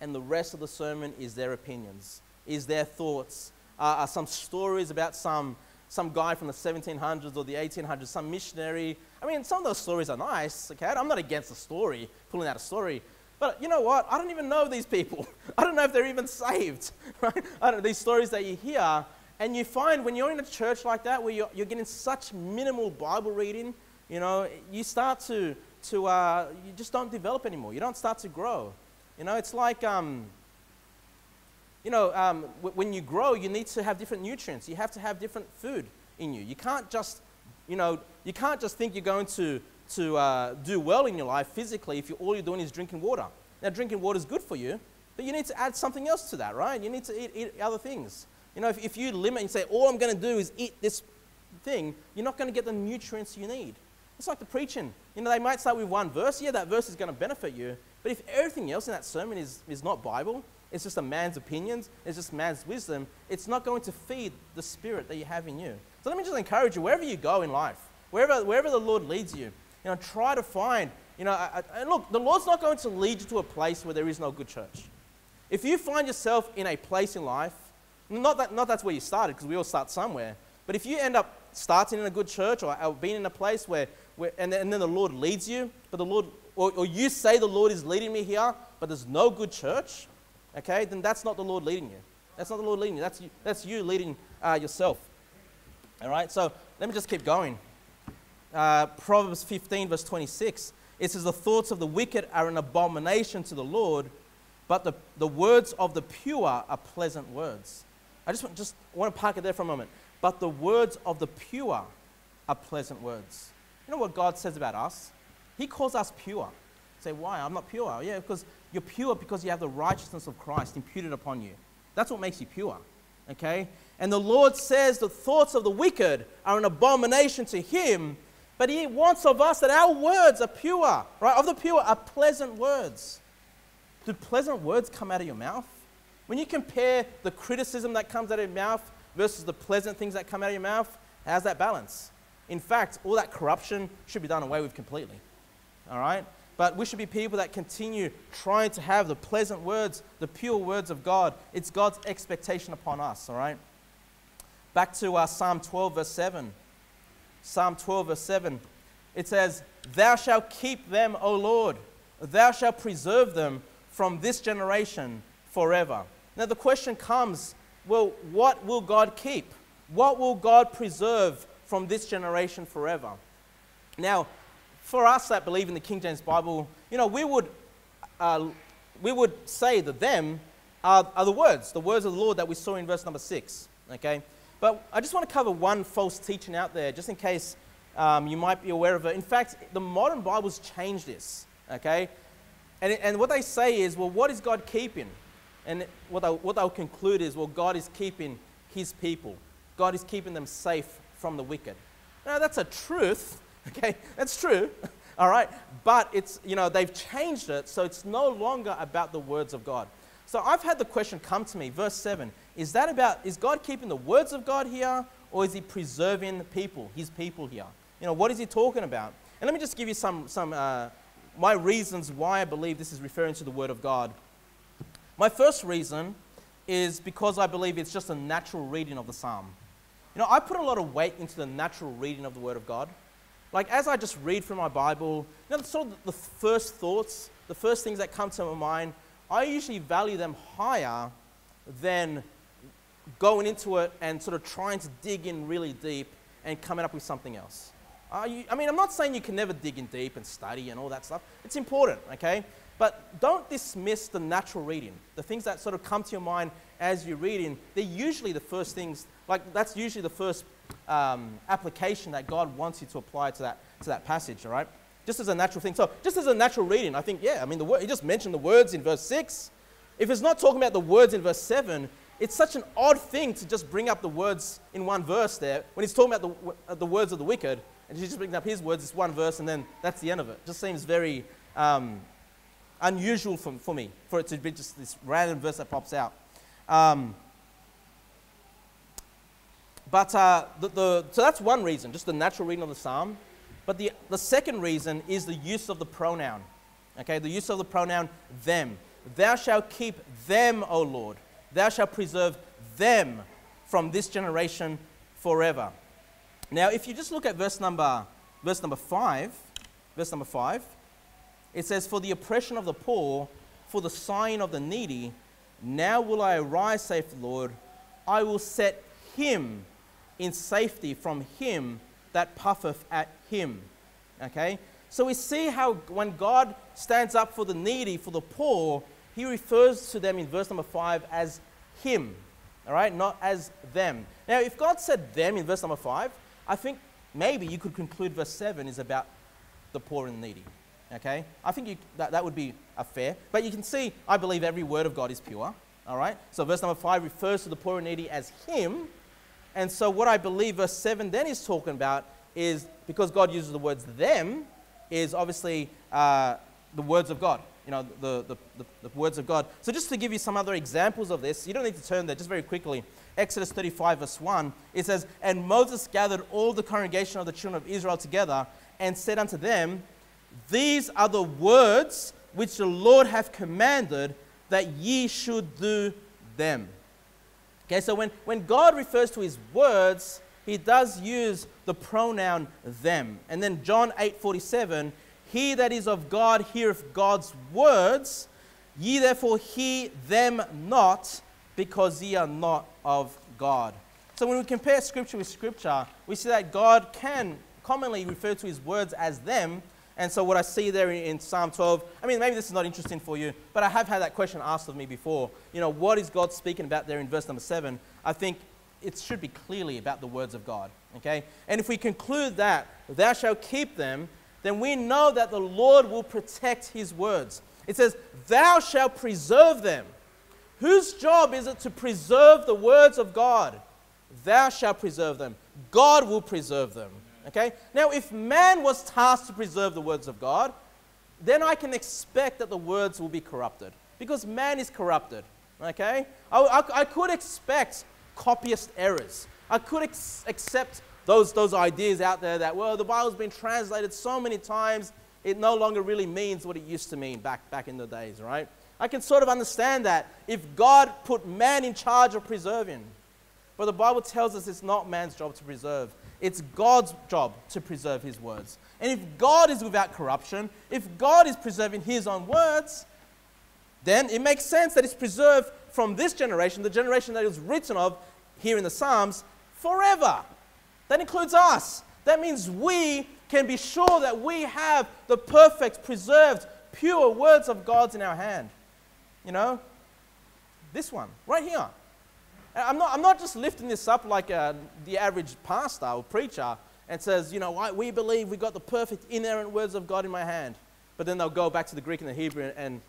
and the rest of the sermon is their opinions, is their thoughts, uh, are some stories about some, some guy from the 1700s or the 1800s, some missionary. I mean, some of those stories are nice, okay? I'm not against a story, pulling out a story. But you know what? I don't even know these people. I don't know if they're even saved, right? I don't, these stories that you hear, and you find when you're in a church like that where you're, you're getting such minimal Bible reading, you know, you start to, to uh, you just don't develop anymore. You don't start to grow. You know, it's like, um, you know, um, when you grow, you need to have different nutrients. You have to have different food in you. You can't just, you know, you can't just think you're going to, to uh, do well in your life physically if you all you're doing is drinking water. Now, drinking water is good for you, but you need to add something else to that, right? You need to eat, eat other things. You know, if, if you limit and say, all I'm going to do is eat this thing, you're not going to get the nutrients you need. It's like the preaching. You know, they might start with one verse. Yeah, that verse is going to benefit you. But if everything else in that sermon is, is not Bible, it's just a man's opinions, it's just man's wisdom, it's not going to feed the spirit that you have in you. So let me just encourage you, wherever you go in life, wherever, wherever the Lord leads you, you know, try to find, you know, and look, the Lord's not going to lead you to a place where there is no good church. If you find yourself in a place in life, not that not that's where you started, because we all start somewhere, but if you end up starting in a good church or, or being in a place where, where and, then, and then the Lord leads you, but the Lord, or, or you say the Lord is leading me here, but there's no good church, okay, then that's not the Lord leading you. That's not the Lord leading you. That's you, that's you leading uh, yourself. All right, so let me just keep going. Uh, Proverbs 15, verse 26. It says, The thoughts of the wicked are an abomination to the Lord, but the, the words of the pure are pleasant words. I just, want, just want to park it there for a moment. But the words of the pure are pleasant words. You know what God says about us? He calls us pure. say, why? I'm not pure. Yeah, because you're pure because you have the righteousness of Christ imputed upon you. That's what makes you pure. Okay? And the Lord says the thoughts of the wicked are an abomination to him, but he wants of us that our words are pure, right? Of the pure are pleasant words. Do pleasant words come out of your mouth? When you compare the criticism that comes out of your mouth versus the pleasant things that come out of your mouth, how's that balance? In fact, all that corruption should be done away with completely. All right? But we should be people that continue trying to have the pleasant words, the pure words of God. It's God's expectation upon us, all right? Back to uh, Psalm 12, verse 7. Psalm 12, verse 7. It says, Thou shalt keep them, O Lord. Thou shalt preserve them from this generation forever. Now the question comes well, what will God keep? What will God preserve from this generation forever? Now, for us that believe in the King James Bible, you know, we would, uh, we would say that them are, are the words, the words of the Lord that we saw in verse number six. Okay? But I just want to cover one false teaching out there, just in case um, you might be aware of it. In fact, the modern Bibles change this. Okay? And, and what they say is, well, what is God keeping? And what they'll, what they'll conclude is, well, God is keeping his people. God is keeping them safe from the wicked. Now, that's a truth, okay? That's true, all right? But it's, you know, they've changed it, so it's no longer about the words of God. So I've had the question come to me, verse 7. Is that about, is God keeping the words of God here, or is he preserving the people, his people here? You know, what is he talking about? And let me just give you some, some uh, my reasons why I believe this is referring to the word of God. My first reason is because I believe it's just a natural reading of the psalm. You know, I put a lot of weight into the natural reading of the Word of God. Like, as I just read from my Bible, you know, sort of the first thoughts, the first things that come to my mind, I usually value them higher than going into it and sort of trying to dig in really deep and coming up with something else. You, I mean, I'm not saying you can never dig in deep and study and all that stuff. It's important, okay? But don't dismiss the natural reading. The things that sort of come to your mind as you're reading, they're usually the first things, like that's usually the first um, application that God wants you to apply to that, to that passage, all right? Just as a natural thing. So, just as a natural reading, I think, yeah, I mean, the word, he just mentioned the words in verse 6. If it's not talking about the words in verse 7, it's such an odd thing to just bring up the words in one verse there when he's talking about the, the words of the wicked, and he's just bringing up his words, it's one verse, and then that's the end of it. it just seems very. Um, unusual for, for me, for it to be just this random verse that pops out. Um, but uh, the, the, so that's one reason, just the natural reading of the psalm. But the, the second reason is the use of the pronoun. Okay, the use of the pronoun them. Thou shalt keep them, O Lord. Thou shalt preserve them from this generation forever. Now, if you just look at verse number, verse number five, verse number five, it says, For the oppression of the poor, for the sighing of the needy, now will I arise, saith the Lord. I will set him in safety from him that puffeth at him. Okay? So we see how when God stands up for the needy, for the poor, he refers to them in verse number 5 as him, all right, not as them. Now, if God said them in verse number 5, I think maybe you could conclude verse 7 is about the poor and needy. Okay? I think you, that, that would be a fair. But you can see, I believe every word of God is pure. All right? So verse number 5 refers to the poor and needy as Him. And so what I believe verse 7 then is talking about is because God uses the words them, is obviously uh, the words of God. You know, the, the, the, the words of God. So just to give you some other examples of this, you don't need to turn there, just very quickly. Exodus 35, verse 1, it says, And Moses gathered all the congregation of the children of Israel together and said unto them, These are the words which the Lord hath commanded that ye should do them. Okay, so when, when God refers to his words, he does use the pronoun them. And then John 8 47, he that is of God heareth God's words, ye therefore hear them not, because ye are not of God. So when we compare scripture with scripture, we see that God can commonly refer to his words as them. And so what I see there in, Psalm 12, I mean, maybe this is not interesting for you, but I have had that question asked of me before. You know, what is God speaking about there in verse number 7? I think it should be clearly about the words of God. Okay? And if we conclude that, thou shalt keep them, then we know that the Lord will protect his words. It says, thou shalt preserve them. Whose job is it to preserve the words of God? Thou shalt preserve them. God will preserve them. Okay? Now, if man was tasked to preserve the words of God, then I can expect that the words will be corrupted because man is corrupted. Okay? I, I, I could expect copyist errors. I could ex- accept those, those ideas out there that, well, the Bible's been translated so many times, it no longer really means what it used to mean back, back in the days, right? I can sort of understand that if God put man in charge of preserving. But the Bible tells us it's not man's job to preserve, it's God's job to preserve his words. And if God is without corruption, if God is preserving his own words, then it makes sense that it's preserved from this generation, the generation that it was written of here in the Psalms, forever. That includes us. That means we can be sure that we have the perfect, preserved, pure words of God's in our hand. You know? This one, right here. I'm not, I'm not just lifting this up like uh, the average pastor or preacher and says, you know, we believe we got the perfect, inerrant words of God in my hand. But then they'll go back to the Greek and the Hebrew and,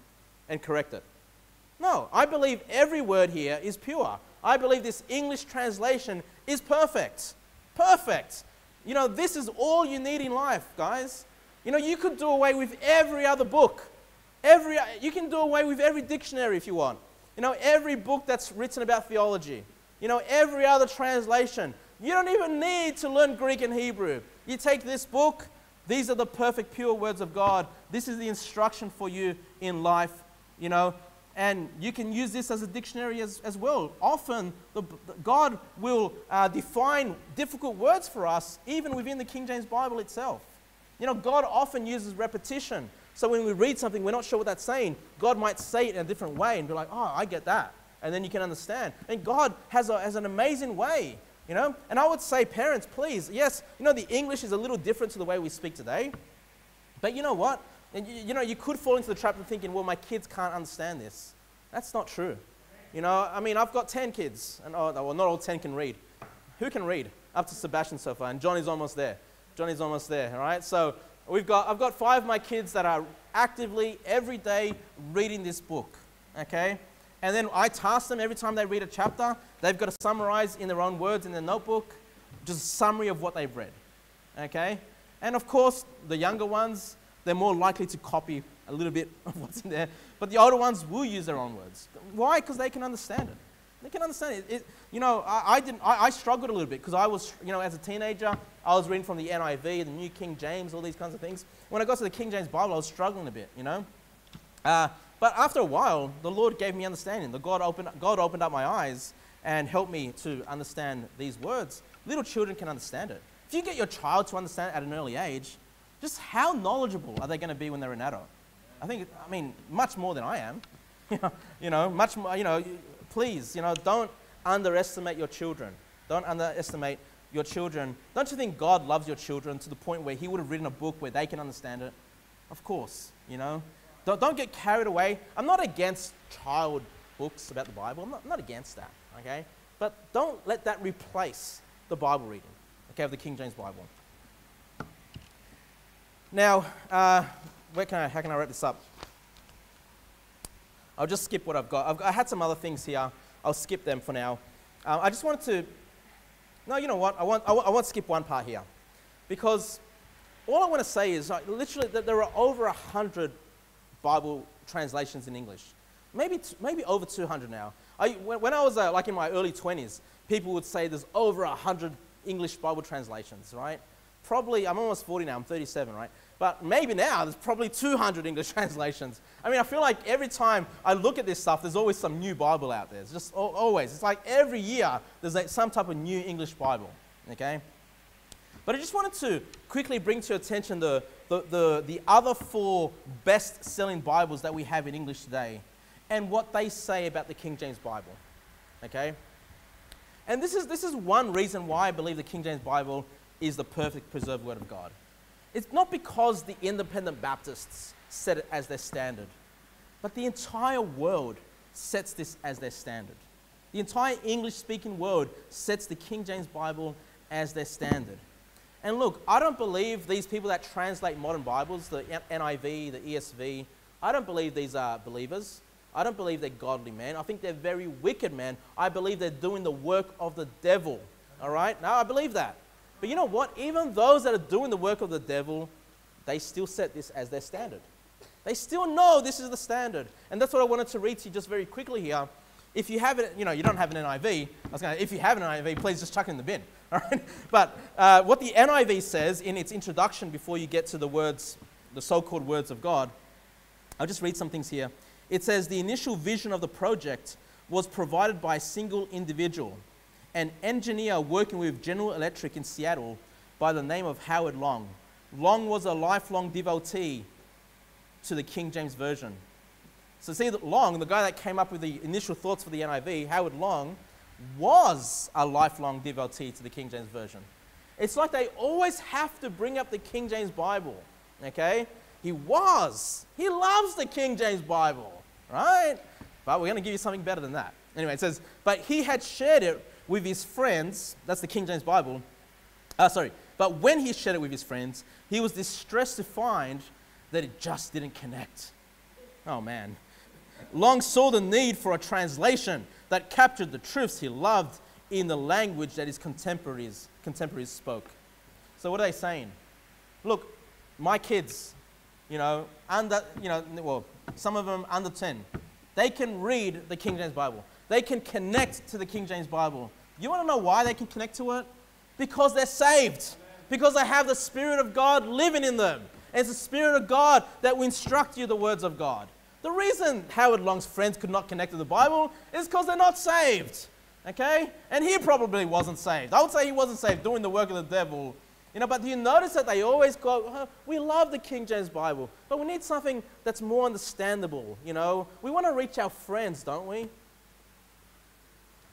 and correct it. No, I believe every word here is pure. I believe this English translation is perfect. Perfect. You know, this is all you need in life, guys. You know, you could do away with every other book Every, you can do away with every dictionary if you want. You know, every book that's written about theology. You know, every other translation. You don't even need to learn Greek and Hebrew. You take this book, these are the perfect, pure words of God. This is the instruction for you in life, you know, and you can use this as a dictionary as, as well. Often, the, God will uh, define difficult words for us, even within the King James Bible itself. You know, God often uses repetition. So when we read something, we're not sure what that's saying. God might say it in a different way and be like, oh, I get that. And then you can understand. And God has, a, has an amazing way, you know? And I would say, parents, please, yes, you know, the English is a little different to the way we speak today. But you know what? And you, you know, you could fall into the trap of thinking, well, my kids can't understand this. That's not true. You know, I mean, I've got 10 kids, and oh, well, not all 10 can read. Who can read? Up to Sebastian so far, and Johnny's almost there. Johnny's almost there, all right? So We've got, I've got five of my kids that are actively every day reading this book, okay? And then I task them every time they read a chapter, they've got to summarize in their own words in their notebook, just a summary of what they've read, okay? And of course, the younger ones, they're more likely to copy a little bit of what's in there, but the older ones will use their own words. Why? Because they can understand it. They can understand it. it you know, I, I didn't, I, I, struggled a little bit because I was, you know, as a teenager, I was reading from the NIV, the New King James, all these kinds of things. When I got to the King James Bible, I was struggling a bit, you know. Uh, but after a while, the Lord gave me understanding. The God opened, God opened up my eyes and helped me to understand these words. Little children can understand it. If you get your child to understand at an early age, just how knowledgeable are they going to be when they're an adult? I think, I mean, much more than I am. you know, much more, you know, please, you know, don't underestimate your children. Don't underestimate your children, don't you think God loves your children to the point where He would have written a book where they can understand it? Of course, you know. Don't, don't get carried away. I'm not against child books about the Bible, I'm not, I'm not against that, okay? But don't let that replace the Bible reading, okay, of the King James Bible. Now, uh, where can I, how can I wrap this up? I'll just skip what I've got. I've, I had some other things here. I'll skip them for now. Um, I just wanted to. No, you know what? I want, I want, I to skip one part here. Because all I want to say is like, literally that there are over 100 Bible translations in English. Maybe, maybe over 200 now. I, when, when I was uh, like in my early 20s, people would say there's over 100 English Bible translations, right? Probably, I'm almost 40 now, I'm 37, right? But maybe now there's probably 200 English translations. I mean, I feel like every time I look at this stuff, there's always some new Bible out there. It's just always. It's like every year there's like some type of new English Bible, okay? But I just wanted to quickly bring to your attention the, the, the, the other four best selling Bibles that we have in English today and what they say about the King James Bible, okay? And this is, this is one reason why I believe the King James Bible is the perfect preserved Word of God. It's not because the independent Baptists set it as their standard, but the entire world sets this as their standard. The entire English speaking world sets the King James Bible as their standard. And look, I don't believe these people that translate modern Bibles, the NIV, the ESV, I don't believe these are believers. I don't believe they're godly men. I think they're very wicked men. I believe they're doing the work of the devil. All right? Now, I believe that. But you know what? Even those that are doing the work of the devil, they still set this as their standard. They still know this is the standard. And that's what I wanted to read to you just very quickly here. If you have it, you know, you don't have an NIV. I was going to, if you have an NIV, please just chuck it in the bin. All right? But uh, what the NIV says in its introduction before you get to the words, the so called words of God, I'll just read some things here. It says the initial vision of the project was provided by a single individual an engineer working with General Electric in Seattle by the name of Howard Long. Long was a lifelong devotee to the King James Version. So, see that Long, the guy that came up with the initial thoughts for the NIV, Howard Long, was a lifelong devotee to the King James Version. It's like they always have to bring up the King James Bible, okay? He was. He loves the King James Bible, right? But we're going to give you something better than that. Anyway, it says, but he had shared it with his friends, that's the King James Bible. Uh, sorry, but when he shared it with his friends, he was distressed to find that it just didn't connect. Oh man. Long saw the need for a translation that captured the truths he loved in the language that his contemporaries, contemporaries spoke. So, what are they saying? Look, my kids, you know, under, you know, well, some of them under 10, they can read the King James Bible. They can connect to the King James Bible. You want to know why they can connect to it? Because they're saved. Because they have the Spirit of God living in them. And it's the Spirit of God that will instruct you the words of God. The reason Howard Long's friends could not connect to the Bible is because they're not saved. Okay? And he probably wasn't saved. I would say he wasn't saved doing the work of the devil. You know, but do you notice that they always go, oh, we love the King James Bible, but we need something that's more understandable, you know? We want to reach our friends, don't we?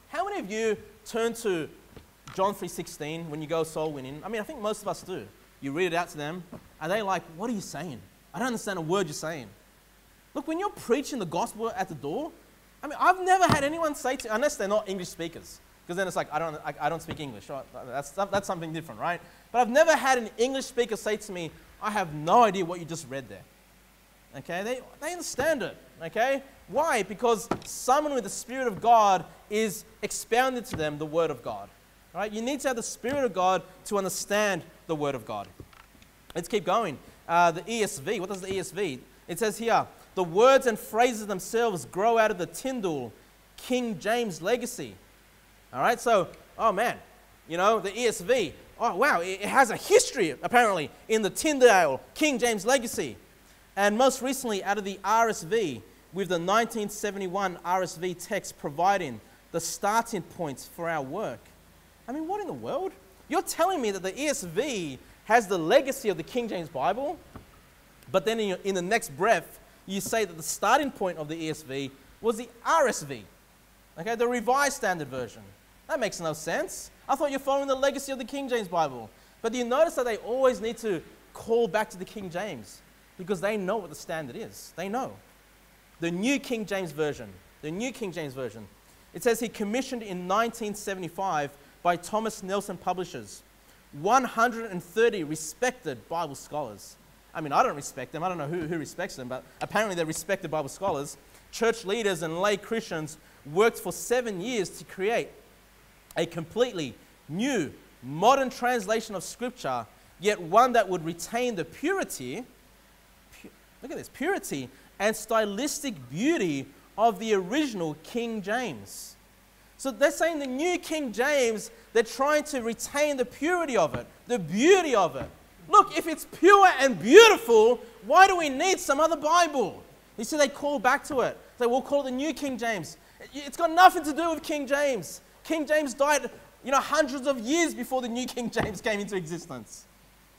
How many of you turn to John 3.16 when you go soul winning? I mean, I think most of us do. You read it out to them, and they're like, what are you saying? I don't understand a word you're saying. Look, when you're preaching the gospel at the door, I mean, I've never had anyone say to, unless they're not English speakers, because then it's like, I don't, I, I don't speak English. Oh, that's, that's something different, right? But I've never had an English speaker say to me, I have no idea what you just read there. Okay, they, they understand it. Okay, why? Because someone with the Spirit of God is expounding to them the Word of God. Right? You need to have the Spirit of God to understand the Word of God. Let's keep going. Uh, the ESV, what does the ESV? It says here, the words and phrases themselves grow out of the Tyndale King James legacy. All right, so, oh man, you know, the ESV, oh wow, it has a history apparently in the Tyndale King James legacy. And most recently, out of the RSV, with the 1971 RSV text providing the starting points for our work. I mean, what in the world? You're telling me that the ESV has the legacy of the King James Bible, but then in, your, in the next breath, you say that the starting point of the ESV was the RSV, okay, the Revised Standard Version. That makes no sense. I thought you're following the legacy of the King James Bible. But do you notice that they always need to call back to the King James? Because they know what the standard is. They know. The New King James Version. The New King James Version. It says he commissioned in 1975 by Thomas Nelson Publishers 130 respected Bible scholars. I mean, I don't respect them. I don't know who, who respects them, but apparently they're respected Bible scholars. Church leaders and lay Christians worked for seven years to create a completely new, modern translation of Scripture, yet one that would retain the purity, pu- look at this, purity and stylistic beauty of the original King James. So they're saying the new King James, they're trying to retain the purity of it, the beauty of it. Look, if it's pure and beautiful, why do we need some other Bible? You see, they call back to it. They will call it the New King James. It's got nothing to do with King James. King James died, you know, hundreds of years before the New King James came into existence.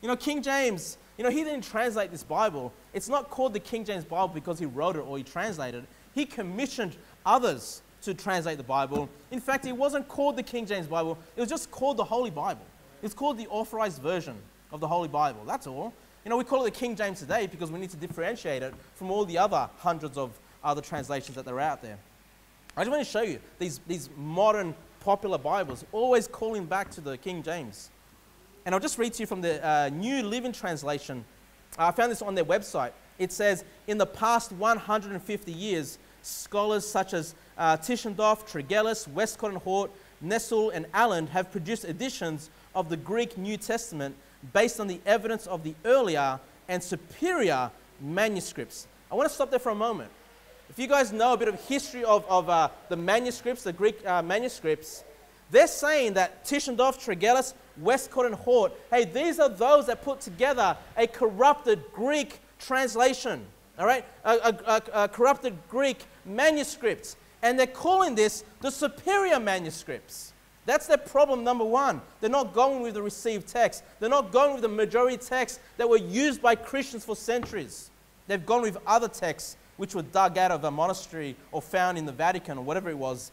You know, King James, you know, he didn't translate this Bible. It's not called the King James Bible because he wrote it or he translated it. He commissioned others to translate the Bible. In fact, it wasn't called the King James Bible, it was just called the Holy Bible. It's called the authorized version of the Holy Bible. That's all. You know, we call it the King James today because we need to differentiate it from all the other hundreds of other translations that are out there. I just want to show you these, these modern popular Bibles, always calling back to the King James. And I'll just read to you from the uh, New Living Translation. I found this on their website. It says, in the past 150 years, scholars such as uh, Tischendorf, Tregelles, Westcott and Hort, Nestle, and Aland have produced editions of the Greek New Testament based on the evidence of the earlier and superior manuscripts. I want to stop there for a moment. If you guys know a bit of history of, of uh, the manuscripts, the Greek uh, manuscripts, they're saying that Tischendorf, Tregelles, Westcott, and Hort, hey, these are those that put together a corrupted Greek translation, all right? A, a, a, a corrupted Greek manuscript. And they're calling this the superior manuscripts. That's their problem number one. They're not going with the received text. They're not going with the majority texts that were used by Christians for centuries. They've gone with other texts which were dug out of a monastery or found in the Vatican or whatever it was.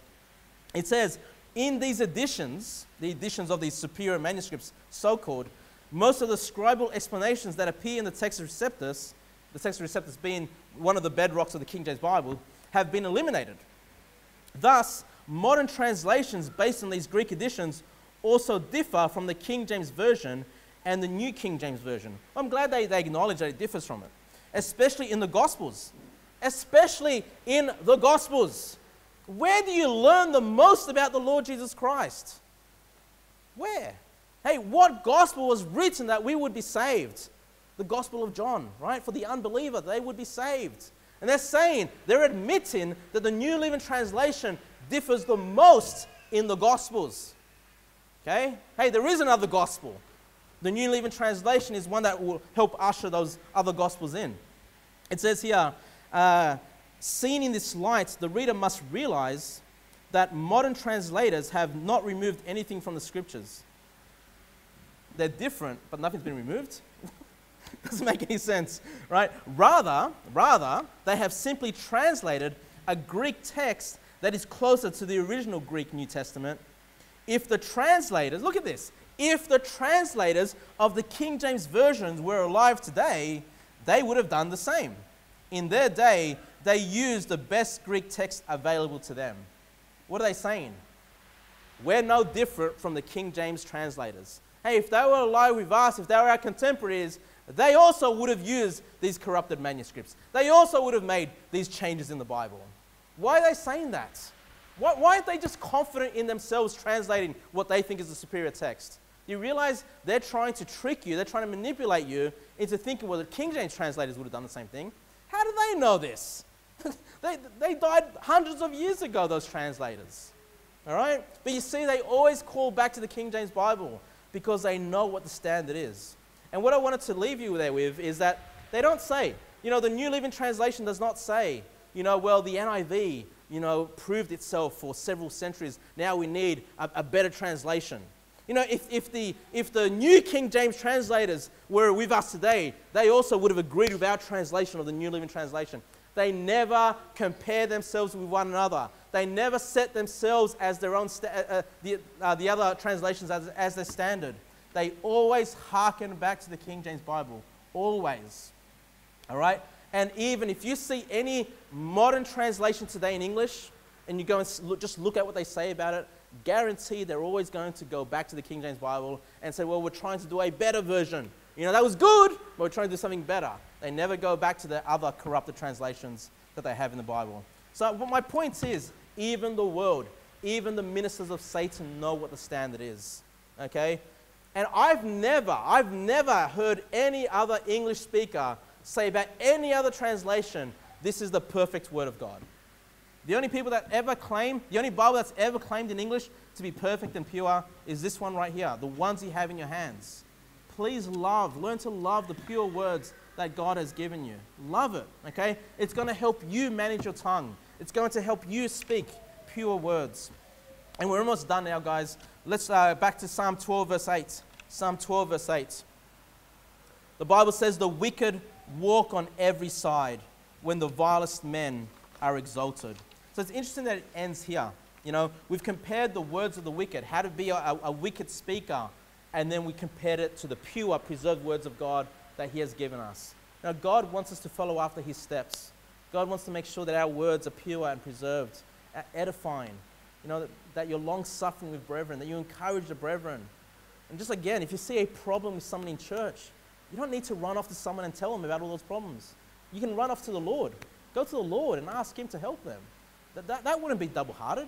It says, in these editions, the editions of these superior manuscripts, so called, most of the scribal explanations that appear in the Textus Receptus, the Textus Receptus being one of the bedrocks of the King James Bible, have been eliminated. Thus, modern translations based on these Greek editions also differ from the King James Version and the New King James Version. I'm glad they, they acknowledge that it differs from it, especially in the Gospels. Especially in the Gospels. Where do you learn the most about the Lord Jesus Christ? Where? Hey, what gospel was written that we would be saved? The Gospel of John, right? For the unbeliever, they would be saved. And they're saying, they're admitting that the New Living Translation differs the most in the Gospels. Okay? Hey, there is another gospel. The New Living Translation is one that will help usher those other gospels in. It says here, uh, seen in this light, the reader must realize that modern translators have not removed anything from the scriptures. They're different, but nothing's been removed. Doesn't make any sense, right? Rather, rather, they have simply translated a Greek text that is closer to the original Greek New Testament. If the translators, look at this, if the translators of the King James versions were alive today, they would have done the same. In their day, they used the best Greek text available to them. What are they saying? We're no different from the King James translators. Hey, if they were alive with us, if they were our contemporaries, they also would have used these corrupted manuscripts. They also would have made these changes in the Bible. Why are they saying that? Why, why aren't they just confident in themselves translating what they think is the superior text? You realize they're trying to trick you, they're trying to manipulate you into thinking, well, the King James translators would have done the same thing. How do they know this? they, they died hundreds of years ago, those translators. All right? But you see, they always call back to the King James Bible because they know what the standard is. And what I wanted to leave you there with is that they don't say, you know, the New Living Translation does not say, you know, well, the NIV, you know, proved itself for several centuries. Now we need a, a better translation. You know, if, if, the, if the New King James translators were with us today, they also would have agreed with our translation of the New Living Translation. They never compare themselves with one another. They never set themselves as their own, uh, uh, the, uh, the other translations as, as their standard. They always hearken back to the King James Bible. Always. All right? And even if you see any modern translation today in English, and you go and look, just look at what they say about it, guarantee they're always going to go back to the King James Bible and say, well, we're trying to do a better version. You know, that was good, but we're trying to do something better. They never go back to the other corrupted translations that they have in the Bible. So, what my point is, even the world, even the ministers of Satan know what the standard is. Okay? And I've never, I've never heard any other English speaker say about any other translation, this is the perfect word of God. The only people that ever claim, the only Bible that's ever claimed in English to be perfect and pure is this one right here, the ones you have in your hands. Please love, learn to love the pure words that God has given you. Love it, okay? It's going to help you manage your tongue, it's going to help you speak pure words. And we're almost done now, guys. Let's uh, back to Psalm 12, verse 8. Psalm 12, verse 8. The Bible says, The wicked walk on every side when the vilest men are exalted. So it's interesting that it ends here. You know, we've compared the words of the wicked, how to be a, a, a wicked speaker, and then we compared it to the pure, preserved words of God that He has given us. Now, God wants us to follow after His steps. God wants to make sure that our words are pure and preserved, edifying. You know, that, that you're long suffering with brethren, that you encourage the brethren. And just again, if you see a problem with someone in church, you don't need to run off to someone and tell them about all those problems. You can run off to the Lord. Go to the Lord and ask Him to help them. That, that, that wouldn't be double hearted.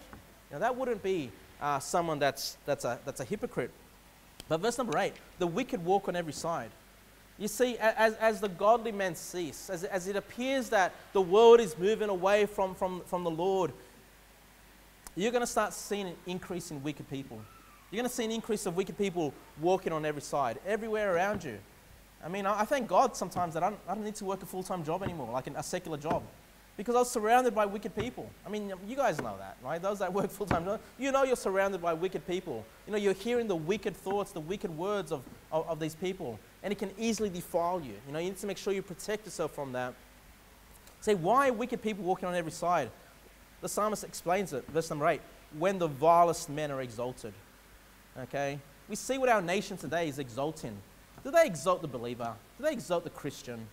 You know, that wouldn't be uh, someone that's, that's, a, that's a hypocrite. But verse number eight the wicked walk on every side. You see, as, as the godly men cease, as, as it appears that the world is moving away from, from, from the Lord, you're going to start seeing an increase in wicked people. You're going to see an increase of wicked people walking on every side, everywhere around you. I mean, I, I thank God sometimes that I don't, I don't need to work a full time job anymore, like an, a secular job because I was surrounded by wicked people. I mean, you guys know that, right? Those that work full time, you know you're surrounded by wicked people. You know, you're hearing the wicked thoughts, the wicked words of, of, of, these people, and it can easily defile you. You know, you need to make sure you protect yourself from that. Say, why wicked people walking on every side? The psalmist explains it, verse number 8 when the vilest men are exalted. Okay? We see what our nation today is exalting. Do they exalt the believer? Do they exalt the Christian?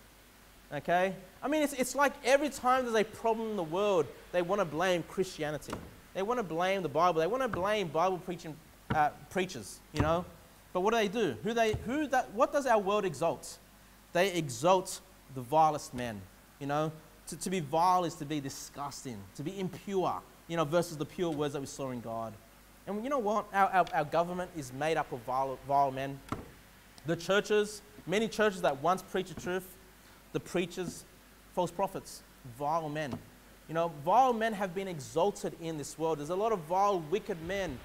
Okay? I mean, it's, it's like every time there's a problem in the world, they want to blame Christianity. They want to blame the Bible. They want to blame Bible preaching uh, preachers, you know? But what do they do? Who they, who that, what does our world exalt? They exalt the vilest men, you know? To, to be vile is to be disgusting, to be impure, you know, versus the pure words that we saw in God. And you know what? Our, our, our government is made up of vile, vile men. The churches, many churches that once preached the truth, the preachers, false prophets, vile men. You know, vile men have been exalted in this world. There's a lot of vile, wicked men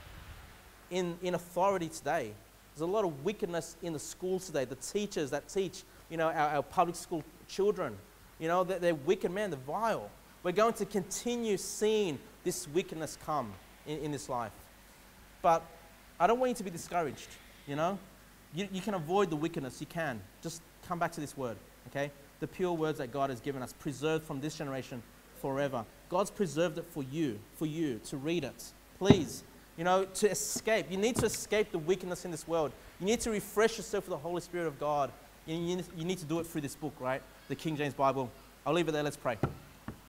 in, in authority today. There's a lot of wickedness in the schools today. The teachers that teach, you know, our, our public school children, you know, they're, they're wicked men, they're vile. We're going to continue seeing this wickedness come in, in this life. But I don't want you to be discouraged, you know. You, you can avoid the wickedness, you can. Just come back to this word, okay? the pure words that God has given us, preserved from this generation forever. God's preserved it for you, for you to read it. Please, you know, to escape. You need to escape the wickedness in this world. You need to refresh yourself with the Holy Spirit of God. You, you, you need to do it through this book, right? The King James Bible. I'll leave it there. Let's pray.